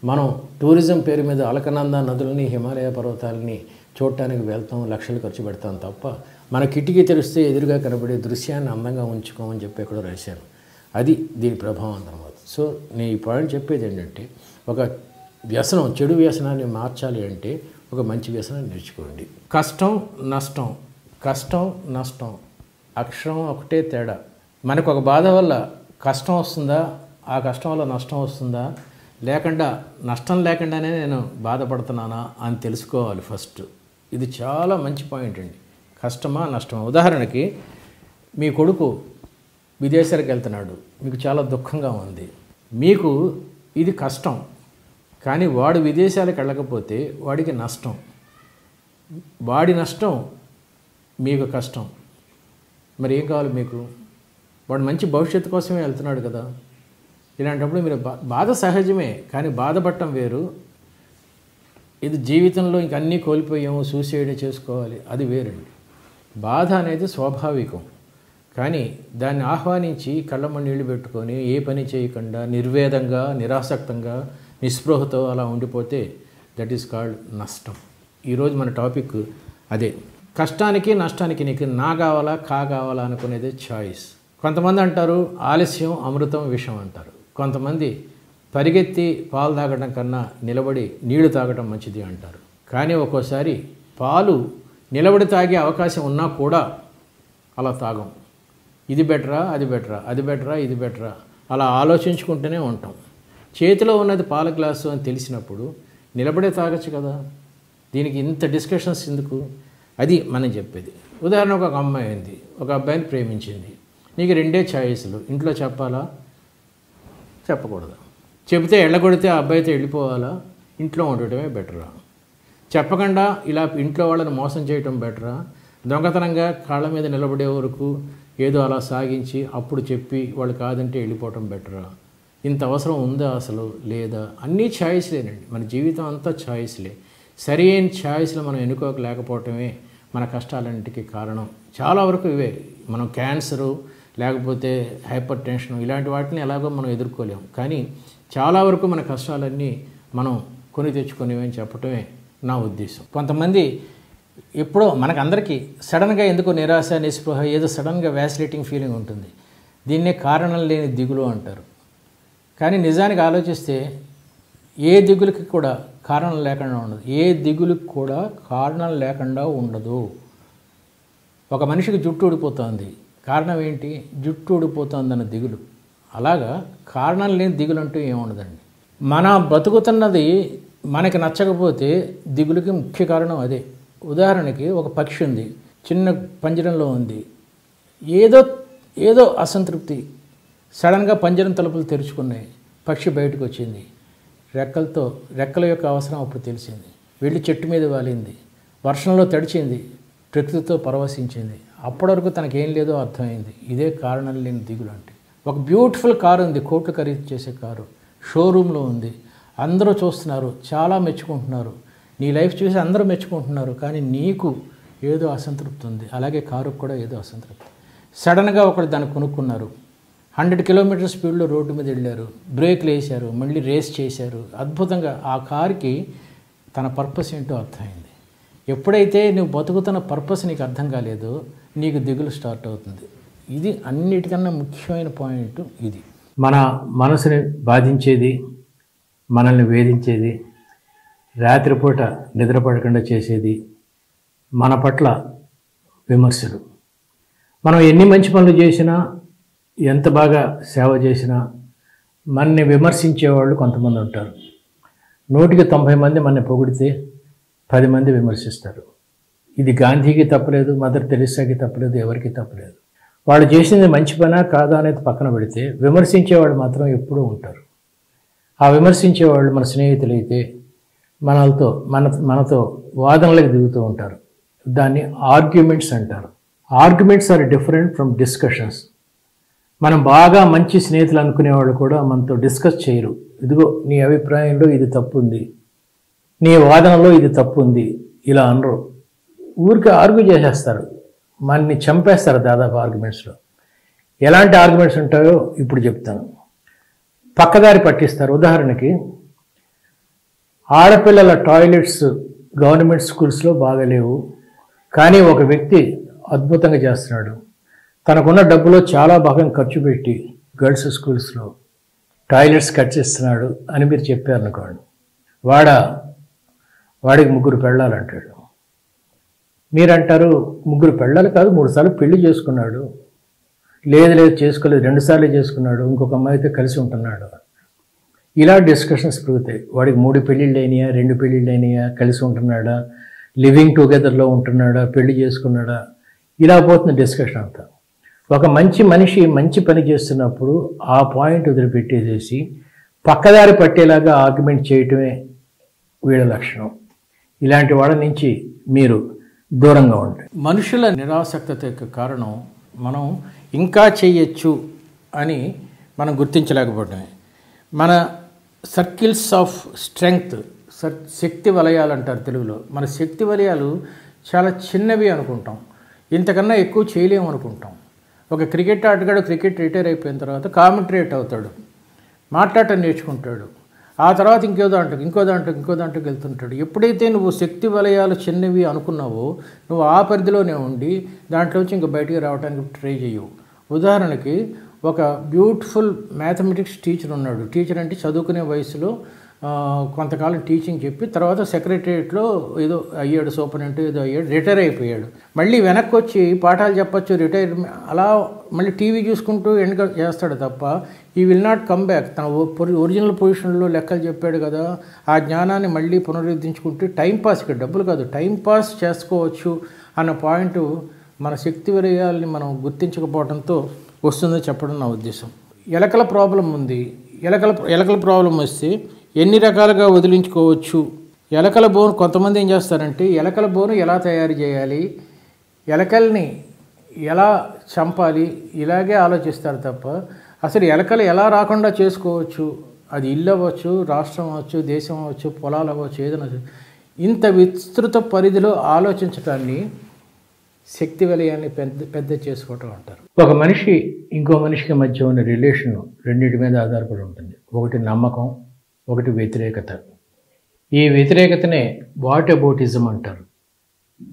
A: మనం టూరిజం పేరు మీద అలకనంద నదులని హిమాలయ పర్వతాలని చూడటానికి వెళ్తాం లక్షలు ఖర్చు పెడతాం తప్ప మన కిటికీ తెరిస్తే ఎదురుగా కనబడే దృశ్యాన్ని అందంగా ఉంచుకోమని చెప్పి ఎక్కడో రాశాను అది దీని ప్రభావం అన్నమాట. సో నేను ఈ పాయింట్ చెప్పేది ఏంటంటే ఒక వ్యసనం చెడు వ్యసనాన్ని మార్చాలి అంటే ఒక మంచి వ్యసనాన్ని నేర్చుకోండి. కష్టం నష్టం కష్టం నష్టం అక్షరం ఒకటే తేడా. మనకు ఒక బాధ వల్ల కష్టం వస్తుందా ఆ కష్టం వల్ల నష్టం వస్తుందా? లేకుండా నష్టం లేకుండానే నేను బాధపడుతున్నానా అని తెలుసుకోవాలి ఫస్ట్. ఇది చాలా మంచి పాయింట్ అండి. కష్టమా నష్టమా? ఉదాహరణకి మీ కొడుకు విదేశాలకు వెళ్తున్నాడు. మీకు చాలా దుఃఖంగా ఉంది. మీకు ఇది కష్టం. కానీ వాడు విదేశాలకు వెళ్ళకపోతే వాడికి నష్టం. వాడి నష్టం మీకు కష్టం. మరి ఏం కావాలి మీకు? వాడు మంచి భవిష్యత్తు కోసమే వెళ్తున్నాడు కదా. ఇలాంటప్పుడు మీరు బా బాధ సహజమే కానీ బాధపడటం వేరు. ఇది జీవితంలో ఇంక అన్నీ కోల్పోయాము సూసైడ్ చేసుకోవాలి. అది వేరండి. బాధ అనేది స్వాభావికం. కానీ దాన్ని ఆహ్వానించి కళ్ళమ్మ నీళ్ళు పెట్టుకొని ఏ పని చేయకుండా నిర్వేదంగా నిరాసక్తంగా నిస్పృహతో అలా ఉండిపోతే దట్ ఈస్ కాల్డ్ నష్టం. ఈరోజు మన టాపిక్ అదే. కష్టానికి నష్టానికి నీకు నా కావాలా కా కావాలా అనుకునేది చాయిస్ కొంతమంది అంటారు ఆలస్యం అమృతం విషం అంటారు. కొంతమంది పరిగెత్తి పాలు తాగడం కన్నా నిలబడి నీళ్ళు తాగడం మంచిది అంటారు. కానీ ఒక్కోసారి పాలు నిలబడి తాగే అవకాశం ఉన్నా కూడా అలా తాగం. ఇది బెటరా అది బెటరా అది బెటరా ఇది బెటరా అలా ఆలోచించుకుంటూనే ఉంటాం. చేతిలో ఉన్నది పాల గ్లాసు అని తెలిసినప్పుడు నిలబడే తాగొచ్చు కదా. దీనికి ఇంత డిస్కషన్స్ ఎందుకు? అది మనం చెప్పేది. ఉదాహరణకు ఒక అమ్మాయి ఉంది ఒక అబ్బాయిని ప్రేమించింది. నీకు రెండే ఛాయిస్లు. ఇంట్లో చెప్పాలా? చెప్పకూడదు. చెబితే ఎళ్ళగొడితే ఆ అబ్బాయితో వెళ్ళిపోవాలా? ఇంట్లో ఉండటమే బెటరా. చెప్పకుండా ఇలా ఇంట్లో వాళ్ళని మోసం చేయటం బెటరా? దొంగతనంగా కాళ్ళ మీద నిలబడే వరకు ఏదో అలా సాగించి అప్పుడు చెప్పి వాళ్ళు కాదంటే వెళ్ళిపోవటం బెటరా? ఇంత అవసరం ఉందా అసలు లేదా? అన్నీ ఛాయిస్లేనండి. మన జీవితం అంతా ఛాయిస్లే. సరి అయిన ఛాయిస్లు మనం ఎన్నుకోకలేకపోవటమే మన కష్టాలన్నింటికి కారణం. చాలా వరకు ఇవే. మనం క్యాన్సరు లేకపోతే హైపర్ టెన్షన్ ఇలాంటి వాటిని ఎలాగో మనం ఎదుర్కోలేము కానీ చాలా వరకు మన కష్టాలన్నీ మనం కొని తెచ్చుకునేవని చెప్పటమే నా ఉద్దేశం. కొంతమంది ఎప్పుడో మనకందరికీ సడన్గా ఎందుకో నిరాశ నిస్పృహ ఏదో సడన్గా వ్యాసిలేటింగ్ ఫీలింగ్ ఉంటుంది. దీన్నే కారణం లేని దిగులు అంటారు. కానీ నిజానికి ఆలోచిస్తే ఏ దిగులకి కూడా కారణం లేకుండా ఉండదు. ఏ దిగులకు కూడా కారణం లేకుండా ఉండదు. ఒక మనిషికి జుట్టు ఊడిపోతుంది. కారణం ఏంటి? జుట్టు ఊడిపోతుందన్న దిగులు. అలాగా కారణం లేని దిగులు అంటూ ఏముండదండి. మన బతుకుతున్నది మనకి నచ్చకపోతే దిగులుకి ముఖ్య కారణం అదే. ఉదాహరణకి ఒక పక్షి ఉంది చిన్న పంజరంలో ఉంది. ఏదో ఏదో అసంతృప్తి. సడన్గా పంజరం తలుపులు తెరుచుకున్నాయి. పక్షి బయటకు వచ్చింది. రెక్కలతో రెక్కల యొక్క అవసరం అప్పుడు తెలిసింది. వెళ్ళి చెట్టు మీద వాలింది. వర్షంలో తడిచింది. ప్రకృతితో పరవశించింది. అప్పటివరకు తనకేం లేదో అర్థమైంది. ఇదే కారణం లేని దిగులు అంటే. ఒక బ్యూటిఫుల్ కారు ఉంది. కోట్లు ఖరీదు చేసే కారు. షోరూంలో ఉంది. అందరూ చూస్తున్నారు చాలా మెచ్చుకుంటున్నారు. నీ లైఫ్ చూసి అందరూ మెచ్చుకుంటున్నారు కానీ నీకు ఏదో అసంతృప్తి ఉంది. అలాగే కారుకు కూడా ఏదో అసంతృప్తి. సడన్గా ఒకడు దాన్ని కొనుక్కున్నారు. హండ్రెడ్ కిలోమీటర్ స్పీడ్లో రోడ్డు మీద వెళ్ళారు. బ్రేక్లు వేశారు మళ్ళీ రేస్ చేశారు. అద్భుతంగా ఆ కారుకి తన పర్పస్ ఏంటో అర్థమైంది. ఎప్పుడైతే నువ్వు బతుకుతున్న పర్పస్ నీకు అర్థం కాలేదో నీకు దిగులు స్టార్ట్ అవుతుంది. ఇది అన్నిటికన్నా ముఖ్యమైన పాయింట్ ఇది. మన మనసుని బాధించేది మనల్ని వేధించేది రాత్రిపూట నిద్రపడకుండా చేసేది మన పట్ల విమర్శలు. మనం ఎన్ని మంచి పనులు చేసినా ఎంత బాగా సేవ చేసినా మనని విమర్శించేవాళ్ళు కొంతమంది ఉంటారు. నూటికి తొంభై మంది మనని పొగిడితే పది మంది విమర్శిస్తారు. ఇది గాంధీకి తప్పలేదు మదర్ తెరిసాకి తప్పలేదు ఎవరికి తప్పలేదు. వాళ్ళు చేసింది మంచి పనా కాదా అనేది పక్కన పెడితే విమర్శించేవాళ్ళు మాత్రం ఎప్పుడూ ఉంటారు. ఆ విమర్శించేవాళ్ళు మన స్నేహితులైతే మనలతో మన మనతో వాదనలకు దిగుతూ ఉంటారు. దాన్ని ఆర్గ్యుమెంట్స్ అంటారు. Arguments are different from discussions. మనం బాగా మంచి స్నేహితులు అనుకునేవాళ్ళు కూడా మనతో డిస్కస్ చేయరు. ఇదిగో నీ అభిప్రాయంలో ఇది తప్పు ఉంది నీ వాదనలో ఇది తప్పు ఉంది ఇలా అనరు. ఊరికి ఆర్గ్యూ చేసేస్తారు. మనని చంపేస్తారు దాదాపు ఆర్గ్యుమెంట్స్లో. ఎలాంటి ఆర్గ్యుమెంట్స్ ఉంటాయో ఇప్పుడు చెప్తాను. పక్కదారి పట్టిస్తారు. ఉదాహరణకి ఆడపిల్లల టాయిలెట్స్ గవర్నమెంట్ స్కూల్స్లో బాగలేవు కానీ ఒక వ్యక్తి అద్భుతంగా చేస్తున్నాడు. తనకున్న డబ్బులో చాలా భాగం ఖర్చు పెట్టి గర్ల్స్ స్కూల్స్లో టాయిలెట్స్ కట్ చేస్తున్నాడు అని మీరు చెప్పారనుకోండి. వాడ వాడికి ముగ్గురు పెళ్ళాలంటాడు. మీరంటారు ముగ్గురు పెళ్ళాలి కాదు మూడుసార్లు పెళ్ళి చేసుకున్నాడు. లేదు లేదు చేసుకోలేదు రెండుసార్లు చేసుకున్నాడు ఇంకొక అమ్మాయితో కలిసి ఉంటున్నాడు. ఇలా డిస్కషన్స్ పెరుగుతాయి. వాడికి మూడు పెళ్ళిళ్ళు అయినాయా రెండు పెళ్ళిళ్ళు అయినాయా కలిసి ఉంటున్నాడా లివింగ్ టుగెదర్లో ఉంటున్నాడా పెళ్ళి చేసుకున్నాడా ఇలా పోతుంది డిస్కషన్ అంతా. ఒక మంచి మనిషి మంచి పని చేస్తున్నప్పుడు ఆ పాయింట్ వదిలిపెట్టేసేసి పక్కదారి పట్టేలాగా ఆర్గ్యుమెంట్ చేయటమే వీళ్ళ లక్షణం. ఇలాంటి వాళ్ళ నుంచి మీరు దూరంగా ఉంటాయి మనుషుల నిరాసక్తత యొక్క కారణం మనం ఇంకా చేయొచ్చు అని మనం గుర్తించలేకపోవడమే మన సర్కిల్స్ ఆఫ్ స్ట్రెంగ్త్ సర్ శక్తి వలయాలు అంటారు తెలుగులో. మన శక్తి వలయాలు చాలా చిన్నవి అనుకుంటాం. ఇంతకన్నా ఎక్కువ చేయలేము అనుకుంటాం. ఒక క్రికెట్ ఆటగాడు క్రికెట్ రిటైర్ అయిపోయిన తర్వాత కామెంటరేట్ అవుతాడు. మాట్లాడటం నేర్చుకుంటాడు. ఆ తర్వాత ఇంకో దాంట్లో ఇంకో దాంట్లో ఇంకో దాంట్లోకి వెళ్తుంటాడు. ఎప్పుడైతే నువ్వు శక్తి వలయాలు చిన్నవి అనుకున్నావో నువ్వు ఆ పరిధిలోనే ఉండి దాంట్లోంచి ఇంక బయటికి రావడానికి ట్రై చేయవు ఉదాహరణకి ఒక బ్యూటిఫుల్ మ్యాథమెటిక్స్ టీచర్ ఉన్నాడు. టీచర్ అంటే చదువుకునే వయసులో కొంతకాలం టీచింగ్ చెప్పి తర్వాత సెక్రటరియట్లో ఏదో అయ్యాడు సూపరింటెంట్ ఏదో అయ్యాడు రిటైర్ అయిపోయాడు. మళ్ళీ వెనక్కి వచ్చి పాఠాలు చెప్పొచ్చు రిటైర్ అలా మళ్ళీ టీవీ చూసుకుంటూ ఎండ్ చేస్తాడు తప్ప he will not come back. తన ఒరిజినల్ పొజిషన్లో లెక్కలు చెప్పాడు కదా ఆ జ్ఞానాన్ని మళ్ళీ పునరుద్ధరించుకుంటూ టైంపాస్కి డబ్బులు కాదు టైం పాస్ చేసుకోవచ్చు అన్న పాయింట్ మన శక్తి విరయాల్ని మనం గుర్తించకపోవడంతో వస్తుందని చెప్పడం నా ఉద్దేశం. ఎలకల ప్రాబ్లం ఉంది. ఎలకల ఎలకల ప్రాబ్లం వస్తే ఎన్ని రకాలుగా వదిలించుకోవచ్చు? ఎలకల బోను కొంతమంది ఏం చేస్తారంటే ఎలకల బోను ఎలా తయారు చేయాలి? ఎలకల్ని ఎలా చంపాలి? ఇలాగే ఆలోచిస్తారు తప్ప అసలు ఎలకలు ఎలా రాకుండా చేసుకోవచ్చు? అది ఇల్లు అవ్వచ్చు రాష్ట్రం అవ్వచ్చు దేశం అవ్వచ్చు పొలాలు అవ్వచ్చు ఏదైనా ఇంత విస్తృత పరిధిలో ఆలోచించటాన్ని శక్తి విలయాన్ని పెద్ద పెద్ద చేసుకోవటం అంటారు. ఒక మనిషి ఇంకో మనిషికి మధ్య ఉన్న రిలేషన్ రెండింటి మీద ఆధారపడి ఉంటుంది. ఒకటి నమ్మకం ఒకటి వ్యతిరేకత. ఈ వ్యతిరేకతనే వాట్ అబౌటిజం అంటారు.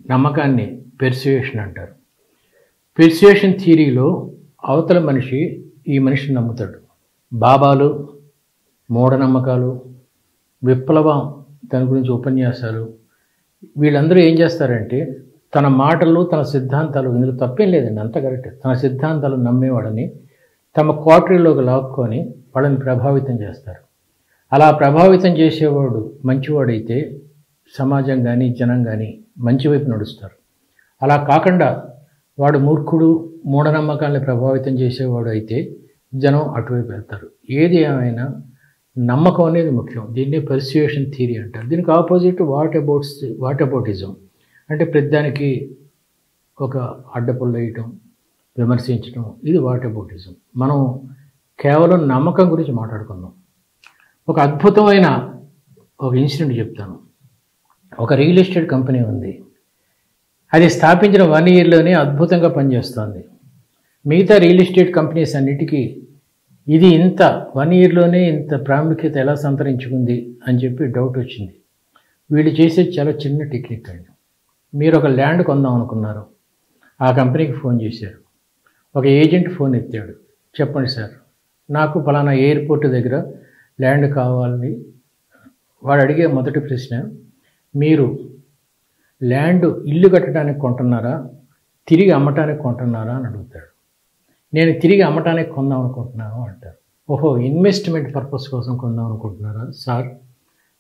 A: నమ్మకాన్ని పెర్సుయేషన్ అంటారు. పెర్సుయేషన్ థియరీలో అవతల మనిషి ఈ మనిషిని నమ్ముతాడు. బాబాలు మూఢనమ్మకాలు విప్లవం దాని గురించి ఉపన్యాసాలు. వీళ్ళందరూ ఏం చేస్తారంటే తన మాటలు తన సిద్ధాంతాలు ఇందులో తప్పేం లేదండి అంత కరెక్ట్. తన సిద్ధాంతాలు నమ్మేవాడని తమ క్వార్టరీలోకి లాక్కొని వాళ్ళని ప్రభావితం చేస్తారు. అలా ప్రభావితం చేసేవాడు మంచివాడైతే సమాజం కానీ జనం కానీ మంచి వైపు నడుస్తారు. అలా కాకుండా వాడు మూర్ఖుడు మూఢనమ్మకాల్ని ప్రభావితం చేసేవాడు అయితే జనం అటువైపు వెళ్తారు. ఏది ఏమైనా నమ్మకం అనేది ముఖ్యం. దీన్నే పర్సుయేషన్ థియరీ అంటారు. దీనికి opposite what abouts whataboutism అంటే ప్రతిదానికి ఒక అడ్డపుల్ల వేయటం విమర్శించడం ఇది వాట్ అబౌటిజం. మనం కేవలం నమ్మకం గురించి మాట్లాడుకుందాం. ఒక అద్భుతమైన ఒక ఇన్సిడెంట్ చెప్తాను. ఒక రియల్ ఎస్టేట్ కంపెనీ ఉంది. అది స్థాపించిన వన్ ఇయర్లోనే అద్భుతంగా పనిచేస్తోంది. మిగతా రియల్ ఎస్టేట్ కంపెనీస్ అన్నిటికీ ఇది ఇంత వన్ ఇయర్లోనే ఇంత ప్రాముఖ్యత ఎలా సంతరించుకుంది అని చెప్పి డౌట్ వచ్చింది. వీళ్ళు చేసేది చాలా చిన్న టెక్నిక్ అండి. మీరు ఒక ల్యాండ్ కొందాం అనుకున్నారు. ఆ కంపెనీకి ఫోన్ చేశారు. ఒక ఏజెంట్ ఫోన్ ఎత్తాడు. చెప్పండి సార్ నాకు ఫలానా ఎయిర్పోర్ట్ దగ్గర ల్యాండ్ కావాలని వాడు అడిగే మొదటి ప్రశ్న మీరు ల్యాండ్ ఇల్లు కట్టడానికి కొంటున్నారా? తిరిగి అమ్మటానికి కొంటున్నారా అని అడుగుతాడు. నేను తిరిగి అమ్మటానికి కొందాం అనుకుంటున్నాను అంటారు. ఓహో ఇన్వెస్ట్మెంట్ పర్పస్ కోసం కొందాం అనుకుంటున్నారా సార్?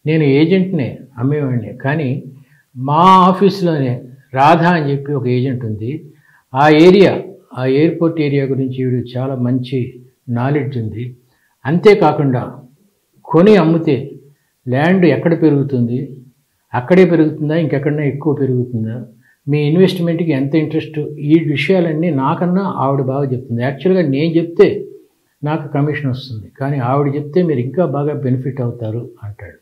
A: నేను ఏజెంట్నే అమ్మేవాడిని. కానీ మా ఆఫీస్లోనే రాధా అని చెప్పి ఒక ఏజెంట్ ఉంది. ఆ ఏరియా ఆ ఎయిర్పోర్ట్ ఏరియా గురించి వీడు చాలా మంచి నాలెడ్జ్ ఉంది. అంతేకాకుండా కొని అమ్మితే ల్యాండ్ ఎక్కడ పెరుగుతుంది? అక్కడే పెరుగుతుందా? ఇంకెక్కడన్నా ఎక్కువ పెరుగుతుందా? మీ ఇన్వెస్ట్మెంట్కి ఎంత ఇంట్రెస్ట్? ఈ విషయాలన్నీ నాకన్నా ఆవిడ బాగా చెప్తుంది. యాక్చువల్గా నేను చెప్తే నాకు కమిషన్ వస్తుంది. కానీ ఆవిడ చెప్తే మీరు ఇంకా బాగా బెనిఫిట్ అవుతారు అంటాడు.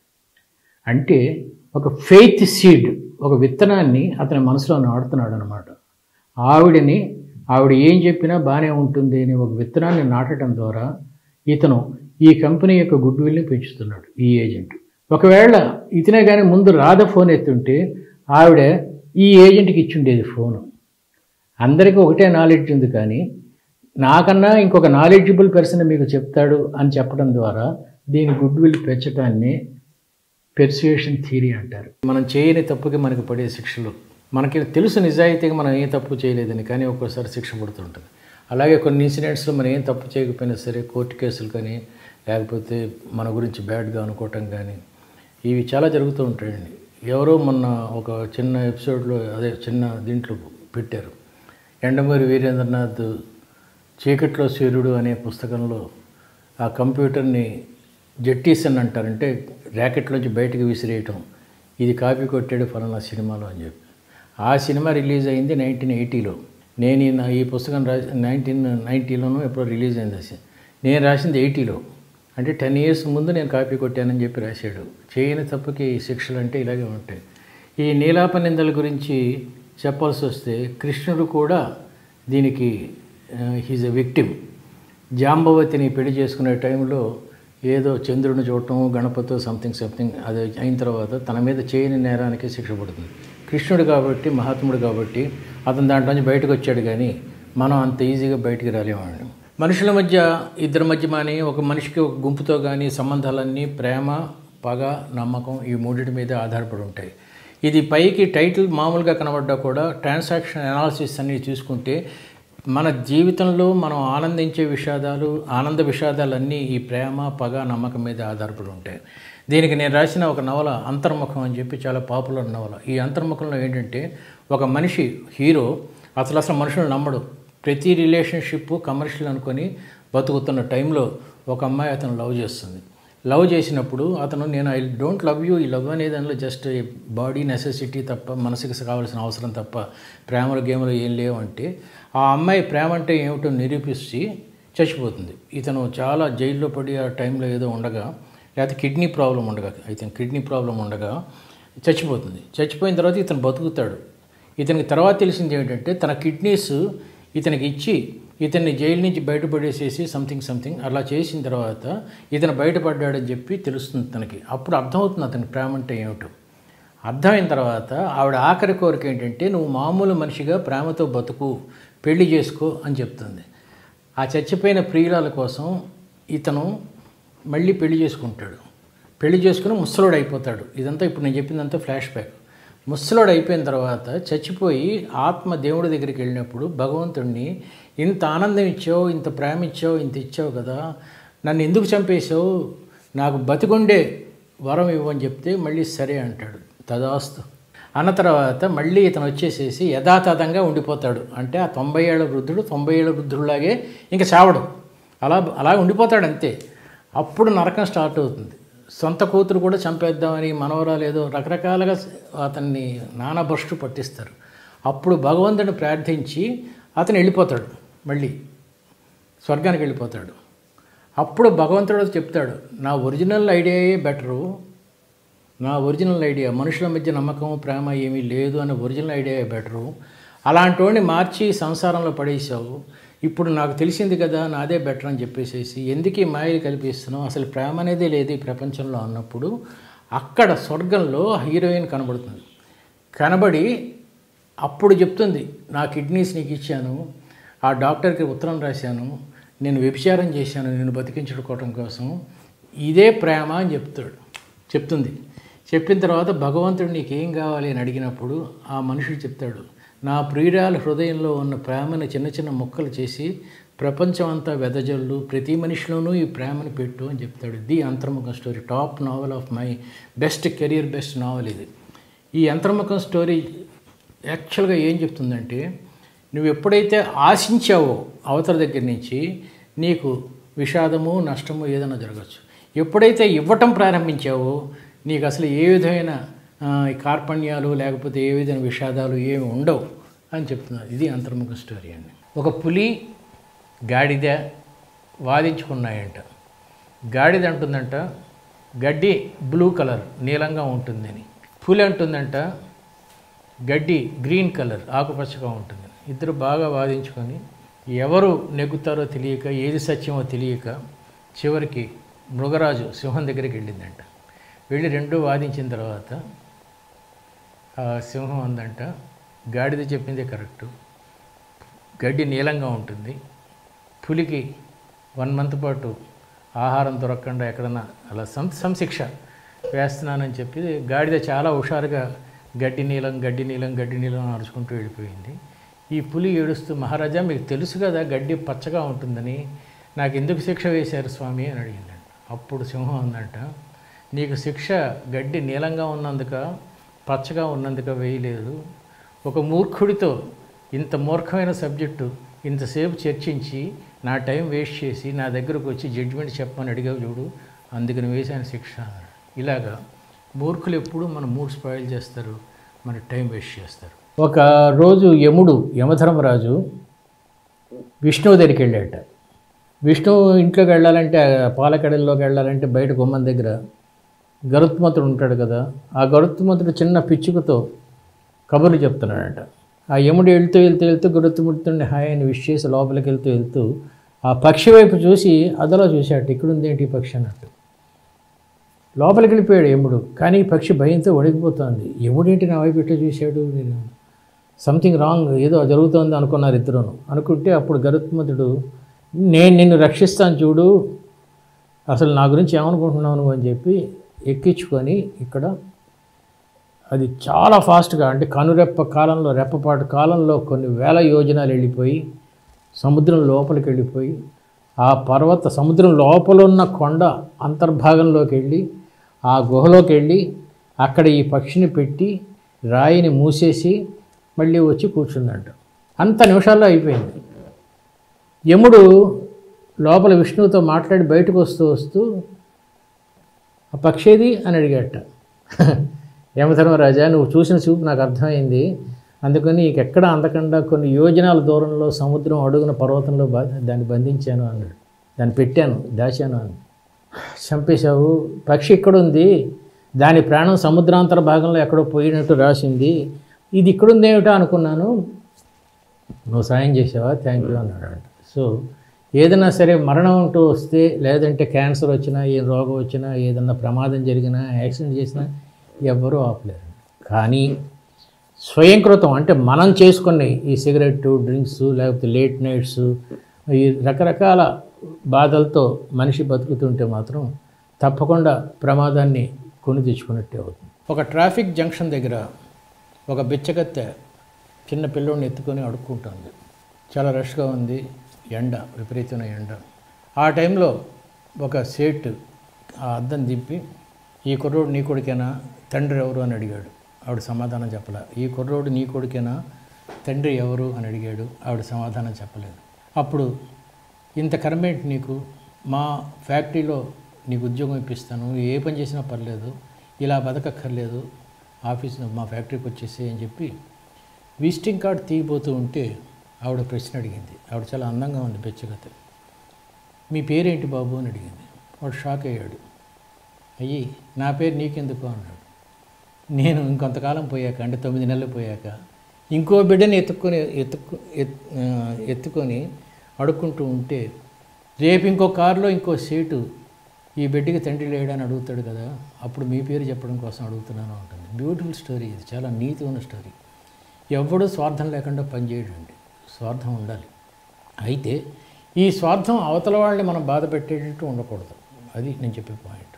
A: అంటే ఒక ఫెయిత్ సీడ్ ఒక విత్తనాన్ని అతని మనసులో నాడుతున్నాడు అనమాట ఆవిడని ఆవిడ ఏం చెప్పినా బాగానే ఉంటుంది అని ఒక విత్తనాన్ని నాటడం ద్వారా ఇతను ఈ కంపెనీ యొక్క గుడ్ విల్ని పెంచుతున్నాడు ఈ ఏజెంట్ ఒకవేళ ఇతనే కానీ ముందు రాధ ఫోన్ ఎత్తుంటే ఆవిడ ఈ ఏజెంట్కి ఇచ్చుండేది ఫోను. అందరికీ ఒకటే నాలెడ్జ్ ఉంది కానీ నాకన్నా ఇంకొక నాలెడ్జబుల్ పర్సన్ మీకు చెప్తాడు అని చెప్పడం ద్వారా దీని గుడ్ విల్ పెంచడాన్ని పెర్సుయేషన్ థియరీ అంటారు. మనం చేయని తప్పుకి మనకి పడే శిక్షలు. మనకి తెలుసు నిజాయితీగా మనం ఏ తప్పు చేయలేదని కానీ ఒక్కోసారి శిక్ష పడుతుంటుంది అలాగే కొన్ని ఇన్సిడెంట్స్లో మనం ఏం తప్పు చేయకపోయినా సరే కోర్టు కేసులు కానీ లేకపోతే మన గురించి బ్యాడ్గా అనుకోవటం కానీ ఇవి చాలా జరుగుతూ ఉంటాయండి. ఎవరో మొన్న ఒక చిన్న ఎపిసోడ్లో అదే చిన్న దీంట్లో పెట్టారు. ఎండమూరి వీరేంద్రనాథ్ చీకట్లో సూర్యుడు అనే పుస్తకంలో ఆ కంప్యూటర్ని జట్టీస్ అని అంటారంటే ర్యాకెట్లోంచి బయటకు విసిరేయటం. ఇది కాపీ కొట్టాడు ఫలానా సినిమాలో అని చెప్పి. ఆ సినిమా రిలీజ్ అయింది నైన్టీన్ ఎయిటీలో. నేను ఈ నా- ఈ పుస్తకం రాసి నైన్టీన్ నైంటీలోనూ ఎప్పుడో రిలీజ్ అయింది నేను రాసింది ఎయిటీలో. అంటే టెన్ ఇయర్స్ ముందు నేను కాపీ కొట్టానని చెప్పి రాశాడు. చేయని తప్పుకి ఈ శిక్షలు అంటే ఇలాగే ఉంటాయి. ఈ నీలాప నిందల గురించి చెప్పాల్సి వస్తే కృష్ణుడు కూడా దీనికి హీజ్ ఎ విక్టిమ్ జాంబవతిని పెళ్ళి చేసుకునే టైంలో ఏదో చంద్రుడిని చూడటం గణపతి సంథింగ్ సంథింగ్ అది అయిన తర్వాత తన మీద చేయని నేరానికి శిక్ష పడుతుంది. కృష్ణుడు కాబట్టి మహాత్ముడు కాబట్టి అతను దాంట్లోంచి బయటకు వచ్చాడు కానీ మనం అంత ఈజీగా బయటికి రాలేమండి మనుషుల మధ్య ఇద్దరి మధ్య మాని ఒక మనిషికి ఒక గుంపుతో కానీ సంబంధాలన్నీ ప్రేమ పగ నమ్మకం ఈ మూడింటి మీద ఆధారపడి ఉంటాయి. ఇది పైకి టైటిల్ మామూలుగా కనబడ్డా కూడా ట్రాన్సాక్షన్ అనాలిసిస్ అన్ని చూసుకుంటే మన జీవితంలో మనం ఆనందించే విషాదాలు ఆనంద విషాదాలన్నీ ఈ ప్రేమ పగ నమ్మకం మీద ఆధారపడి ఉంటాయి. దీనికి నేను రాసిన ఒక నవల అంతర్ముఖం అని చెప్పి చాలా పాపులర్ నవల. ఈ అంతర్ముఖంలో ఏంటంటే ఒక మనిషి హీరో అసలు అసలు మనుషులు నమ్మడు. ప్రతి రిలేషన్షిప్ కమర్షియల్ అనుకొని బతుకుతున్న టైంలో ఒక అమ్మాయి అతను లవ్ చేస్తుంది. లవ్ చేసినప్పుడు అతను నేను ఐ డోంట్ లవ్ యూ ఈ లవ్ అనే దానిలో జస్ట్ బాడీ నెసెసిటీ తప్ప మనసుకి కావాల్సిన అవసరం తప్ప ప్రేమలు గేమ్లు ఏం లేవు అంటే ఆ అమ్మాయి ప్రేమ అంటే ఏమిటో నిరూపించి చచ్చిపోతుంది. ఇతను చాలా జైల్లో పడి ఆ టైంలో ఏదో ఉండగా లేకపోతే కిడ్నీ ప్రాబ్లం ఉండగా అయితే కిడ్నీ ప్రాబ్లం ఉండగా చచ్చిపోతుంది. చచ్చిపోయిన తర్వాత ఇతను బతుకుతాడు. ఇతనికి తర్వాత తెలిసింది ఏంటంటే తన కిడ్నీస్ ఇతనికి ఇచ్చి ఇతన్ని జైలు నుంచి బయటపడేసేసి సంథింగ్ సంథింగ్ అలా చేసిన తర్వాత ఇతను బయటపడ్డాడని చెప్పి తెలుస్తుంది తనకి. అప్పుడు అర్థమవుతుంది అతని ప్రేమ అంటే ఏమిటో. అర్థమైన తర్వాత ఆవిడ ఆఖరి కోరిక ఏంటంటే నువ్వు మామూలు మనిషిగా ప్రేమతో బతుకు పెళ్ళి చేసుకో అని చెప్తుంది. ఆ చచ్చిపోయిన ప్రియురాల కోసం ఇతను మళ్ళీ పెళ్ళి చేసుకుంటాడు. పెళ్ళి చేసుకుని ముసలోడు అయిపోతాడు. ఇదంతా ఇప్పుడు నేను చెప్పిందంతా ఫ్లాష్ బ్యాక్ ముసలోడు అయిపోయిన తర్వాత చచ్చిపోయి ఆత్మ దేవుడి దగ్గరికి వెళ్ళినప్పుడు భగవంతుడిని ఇంత ఆనందం ఇచ్చావు ఇంత ప్రేమ ఇచ్చావు ఇంత ఇచ్చావు కదా. నన్ను ఎందుకు చంపేశావు? నాకు బతికుండే వరం ఇవ్వని చెప్తే మళ్ళీ సరే అంటాడు తదాస్తు. అన్న తర్వాత మళ్ళీ ఇతను వచ్చేసేసి యథాతథంగా ఉండిపోతాడు. అంటే ఆ తొంభై ఏళ్ళ వృద్ధుడు తొంభై ఏళ్ళ వృద్ధుడిలాగే ఇంకా చావడు. అలా అలా ఉండిపోతాడు అంతే. అప్పుడు నరకం స్టార్ట్ అవుతుంది. సొంత కూతురు కూడా చంపేద్దామని మనవరాలు ఏదో రకరకాలుగా అతన్ని నానభ్రష్టు పట్టిస్తారు. అప్పుడు భగవంతుని ప్రార్థించి అతను వెళ్ళిపోతాడు. మళ్ళీ స్వర్గానికి వెళ్ళిపోతాడు. అప్పుడు భగవంతుడు చెప్తాడు నా ఒరిజినల్ ఐడియాయే బెటరు? నా ఒరిజినల్ ఐడియా మనుషుల మధ్య నమ్మకం ప్రేమ ఏమీ లేదు అనే ఒరిజినల్ ఐడియా బెటరు? అలాంటి వాడిని మార్చి సంసారంలో పడేసావు ఇప్పుడు నాకు తెలిసింది కదా నాదే బెటర్ అని చెప్పేసేసి ఎందుకు ఈ మాయలు కల్పిస్తున్నావు? అసలు ప్రేమ అనేది లేదు ఈ ప్రపంచంలో అన్నప్పుడు అక్కడ స్వర్గంలో హీరోయిన్ కనబడుతుంది. కనబడి అప్పుడు చెప్తుంది నా కిడ్నీస్ నీకు ఇచ్చాను. ఆ డాక్టర్కి ఉత్తరం రాశాను. నేను వ్యభిచారం చేశాను. నేను బతికించుకోవటం కోసం. ఇదే ప్రేమ అని చెప్తాడు. చెప్తుంది. చెప్పిన తర్వాత భగవంతుడు నీకేం కావాలి అని అడిగినప్పుడు ఆ మనుషుడు చెప్తాడు నా ప్రియురాల హృదయంలో ఉన్న ప్రేమను చిన్న చిన్న ముక్కలు చేసి ప్రపంచం అంతా వెదజల్లు ప్రతి మనిషిలోనూ ఈ ప్రేమను పెట్టు అని చెప్తాడు. The Antarmukham story top novel of my best career best novel ఇది. ఈ అంతర్ముఖం స్టోరీ యాక్చువల్గా ఏం చెప్తుందంటే నువ్వు ఎప్పుడైతే ఆశించావో అవతల దగ్గర నుంచి నీకు విషాదము నష్టము ఏదైనా జరగచ్చు. ఎప్పుడైతే ఇవ్వటం ప్రారంభించావో నీకు అసలు ఏ విధమైన కార్పణ్యాలు లేకపోతే ఏ విధమైన విషాదాలు ఏమి ఉండవు అని చెప్తున్నారు. ఇది అంతర్ముఖ స్టోరీ అండి. ఒక పులి గాడిద వాదించుకున్నాయంట. గాడిద అంటుందంట గడ్డి బ్లూ కలర్ నీలంగా ఉంటుందని. పులి అంటుందంట గడ్డి గ్రీన్ కలర్ ఆకుపచ్చగా ఉంటుంది ఇద్దరు బాగా వాదించుకొని ఎవరు నెగ్గుతారో తెలియక ఏది సత్యమో తెలియక చివరికి మృగరాజు సింహం దగ్గరికి వెళ్ళిందంట. వెళ్ళి రెండు వాదించిన తర్వాత ఆ సింహం అందంట గాడిద చెప్పిందే కరెక్టు. గడ్డి నీలంగా ఉంటుంది. పులికి వన్ మంత్ పాటు ఆహారం దొరకకుండా ఎక్కడన్నా అలా సం సంశిక్ష వేస్తున్నానని చెప్పి గాడిద చాలా హుషారుగా గడ్డి నీలం గడ్డి నీలం గడ్డి నీలం నడుచుకుంటూ వెళ్ళిపోయింది. ఈ పులి ఏడుస్తూ మహారాజా మీకు తెలుసు కదా గడ్డి పచ్చగా ఉంటుందని. నాకు ఎందుకు శిక్ష వేశారు స్వామి? అని అడిగిందంట అప్పుడు సింహం ఉందంట నీకు శిక్ష గడ్డి నీలంగా ఉన్నందుక పచ్చగా ఉన్నందుక వేయలేదు. ఒక మూర్ఖుడితో ఇంత మూర్ఖమైన సబ్జెక్టు ఇంతసేపు చర్చించి నా టైం వేస్ట్ చేసి నా దగ్గరకు వచ్చి జడ్జిమెంట్ చెప్పమని అడిగావు చూడు అందుకని వేసాను శిక్ష. ఇలాగా మూర్ఖులు ఎప్పుడు మన మూడ్ స్పాయిల్ చేస్తారు మన టైం వేస్ట్ చేస్తారు. ఒక రోజు యముడు యమధర్మరాజు విష్ణువు దగ్గరికి వెళ్ళాట విష్ణువు ఇంట్లోకి వెళ్ళాలంటే పాలకడల్లోకి వెళ్ళాలంటే బయట గుమ్మం దగ్గర గరుత్మంతుడు ఉంటాడు కదా ఆ గరుత్మంతుడు చిన్న పిచ్చుకతో కబుర్లు చెప్తున్నాడట. ఆ యముడు వెళ్తూ వెళ్తూ వెళ్తూ గరుత్మంతుడిని హాయ్ అని విష్ చేసి లోపలికి వెళ్తూ వెళ్తూ ఆ పక్షి వైపు చూసి అదలో చూశాడు ఇక్కడ ఉంది ఏంటి పక్షి? అన్నట్టు. లోపలికి వెళ్ళిపోయాడు యముడు కానీ పక్షి భయంతో వడికిపోతుంది యముడేంటి నా వైపు ఎట్లా చూశాడు? నేను సంథింగ్ రాంగ్ ఏదో జరుగుతోంది అనుకున్నారు ఇద్దరును. అనుకుంటే అప్పుడు గరుత్మంతుడు నేను నిన్ను రక్షిస్తాను చూడు అసలు నా గురించి ఏమనుకుంటున్నాను అని చెప్పి ఎక్కించుకొని ఇక్కడ అది చాలా ఫాస్ట్గా అంటే కనురెప్ప కాలంలో రెప్పపాటు కాలంలో కొన్ని వేల యోజనాలు వెళ్ళిపోయి సముద్రం లోపలికి వెళ్ళిపోయి ఆ పర్వత సముద్రం లోపల ఉన్న కొండ అంతర్భాగంలోకి వెళ్ళి ఆ గుహలోకి వెళ్ళి అక్కడ ఈ పక్షిని పెట్టి రాయిని మూసేసి మళ్ళీ వచ్చి కూర్చుందంట. అంత నిమిషాల్లో అయిపోయింది. యముడు లోపల విష్ణువుతో మాట్లాడి బయటకు వస్తూ వస్తూ ఆ పక్షేది అని అడిగాట యమధర్మరాజా నువ్వు చూసిన చూపు నాకు అర్థమైంది. అందుకని నీకు ఎక్కడ అందకుండా కొన్ని యోజనాల దూరంలో సముద్రం అడుగున పర్వతంలో దాన్ని బంధించాను అన్నాడు. దాన్ని పెట్టాను దాచాను అని చంపేశావు. పక్షి ఇక్కడ ఉంది దాని ప్రాణం సముద్రాంతర భాగంలో ఎక్కడో పోయినట్టు రాసింది. ఇది ఇక్కడుంది అనుకున్నాను. నువ్వు సాయం చేసావా? థ్యాంక్ యూ అన్నాడు అంట. సో ఏదైనా సరే మరణం అంటూ వస్తే లేదంటే క్యాన్సర్ వచ్చినా ఏ రోగం వచ్చినా ఏదన్నా ప్రమాదం జరిగినా యాక్సిడెంట్ చేసినా ఎవ్వరూ ఆపలేరు. కానీ స్వయంకృతం అంటే మనం చేసుకునే ఈ సిగరెట్ డ్రింక్స్ లేకపోతే లేట్ నైట్స్ ఈ రకరకాల బాధలతో మనిషి బతుకుతుంటే మాత్రం తప్పకుండా ప్రమాదాన్ని కొని తెచ్చుకున్నట్టే అవుతుంది. ఒక ట్రాఫిక్ జంక్షన్ దగ్గర ఒక బిచ్చగత్తె చిన్న పిల్లోడిని ఎత్తుకొని అడుక్కుంటుంది. చాలా రష్గా ఉంది ఎండ విపరీతమైన ఎండ. ఆ టైంలో ఒక సేట్ ఆ అద్దం దింపి ఈ కుర్రోడు నీ కొడుకేనా? తండ్రి ఎవరు? అని అడిగాడు. ఆవిడ సమాధానం చెప్పలే. ఈ కుర్రోడు నీ కొడుకేనా? తండ్రి ఎవరు? అని అడిగాడు. ఆవిడ సమాధానం చెప్పలేదు. అప్పుడు ఇంత కర్మేంటి నీకు? మా ఫ్యాక్టరీలో నీకు ఉద్యోగం ఇప్పిస్తాను. నువ్వు ఏ పని చేసినా పర్లేదు. ఇలా బతకక్కర్లేదు. ఆఫీస్ మా ఫ్యాక్టరీకి వచ్చేసి అని చెప్పి విజిటింగ్ కార్డ్ తీయబోతూ ఉంటే ఆవిడ ప్రశ్న అడిగింది. ఆవిడ చాలా అందంగా ఉంది బెచ్చగత మీ పేరేంటి బాబు అని అడిగింది. వాడు షాక్ అయ్యాడు. అయ్యి నా పేరు నీకెందుకు అన్నాడు. నేను ఇంకొంతకాలం పోయాక అంటే తొమ్మిది నెలలు పోయాక ఇంకో బిడ్డని ఎత్తుక్కొని ఎత్తుక్కు ఎత్తుకొని అడుక్కుంటూ ఉంటే రేపు ఇంకో కారులో ఇంకో సీటు ఈ బిడ్డకి తండ్రి లేడని అడుగుతాడు కదా అప్పుడు మీ పేరు చెప్పడం కోసం అడుగుతున్నాను ఉంటుంది బ్యూటిఫుల్ స్టోరీ ఇది చాలా నీతి ఉన్న స్టోరీ ఎవడూ స్వార్థం లేకుండా పనిచేయడండి స్వార్థం ఉండాలి. అయితే ఈ స్వార్థం అవతల వాళ్ళని మనం బాధ పెట్టేటట్టు ఉండకూడదు. అది నేను చెప్పే పాయింట్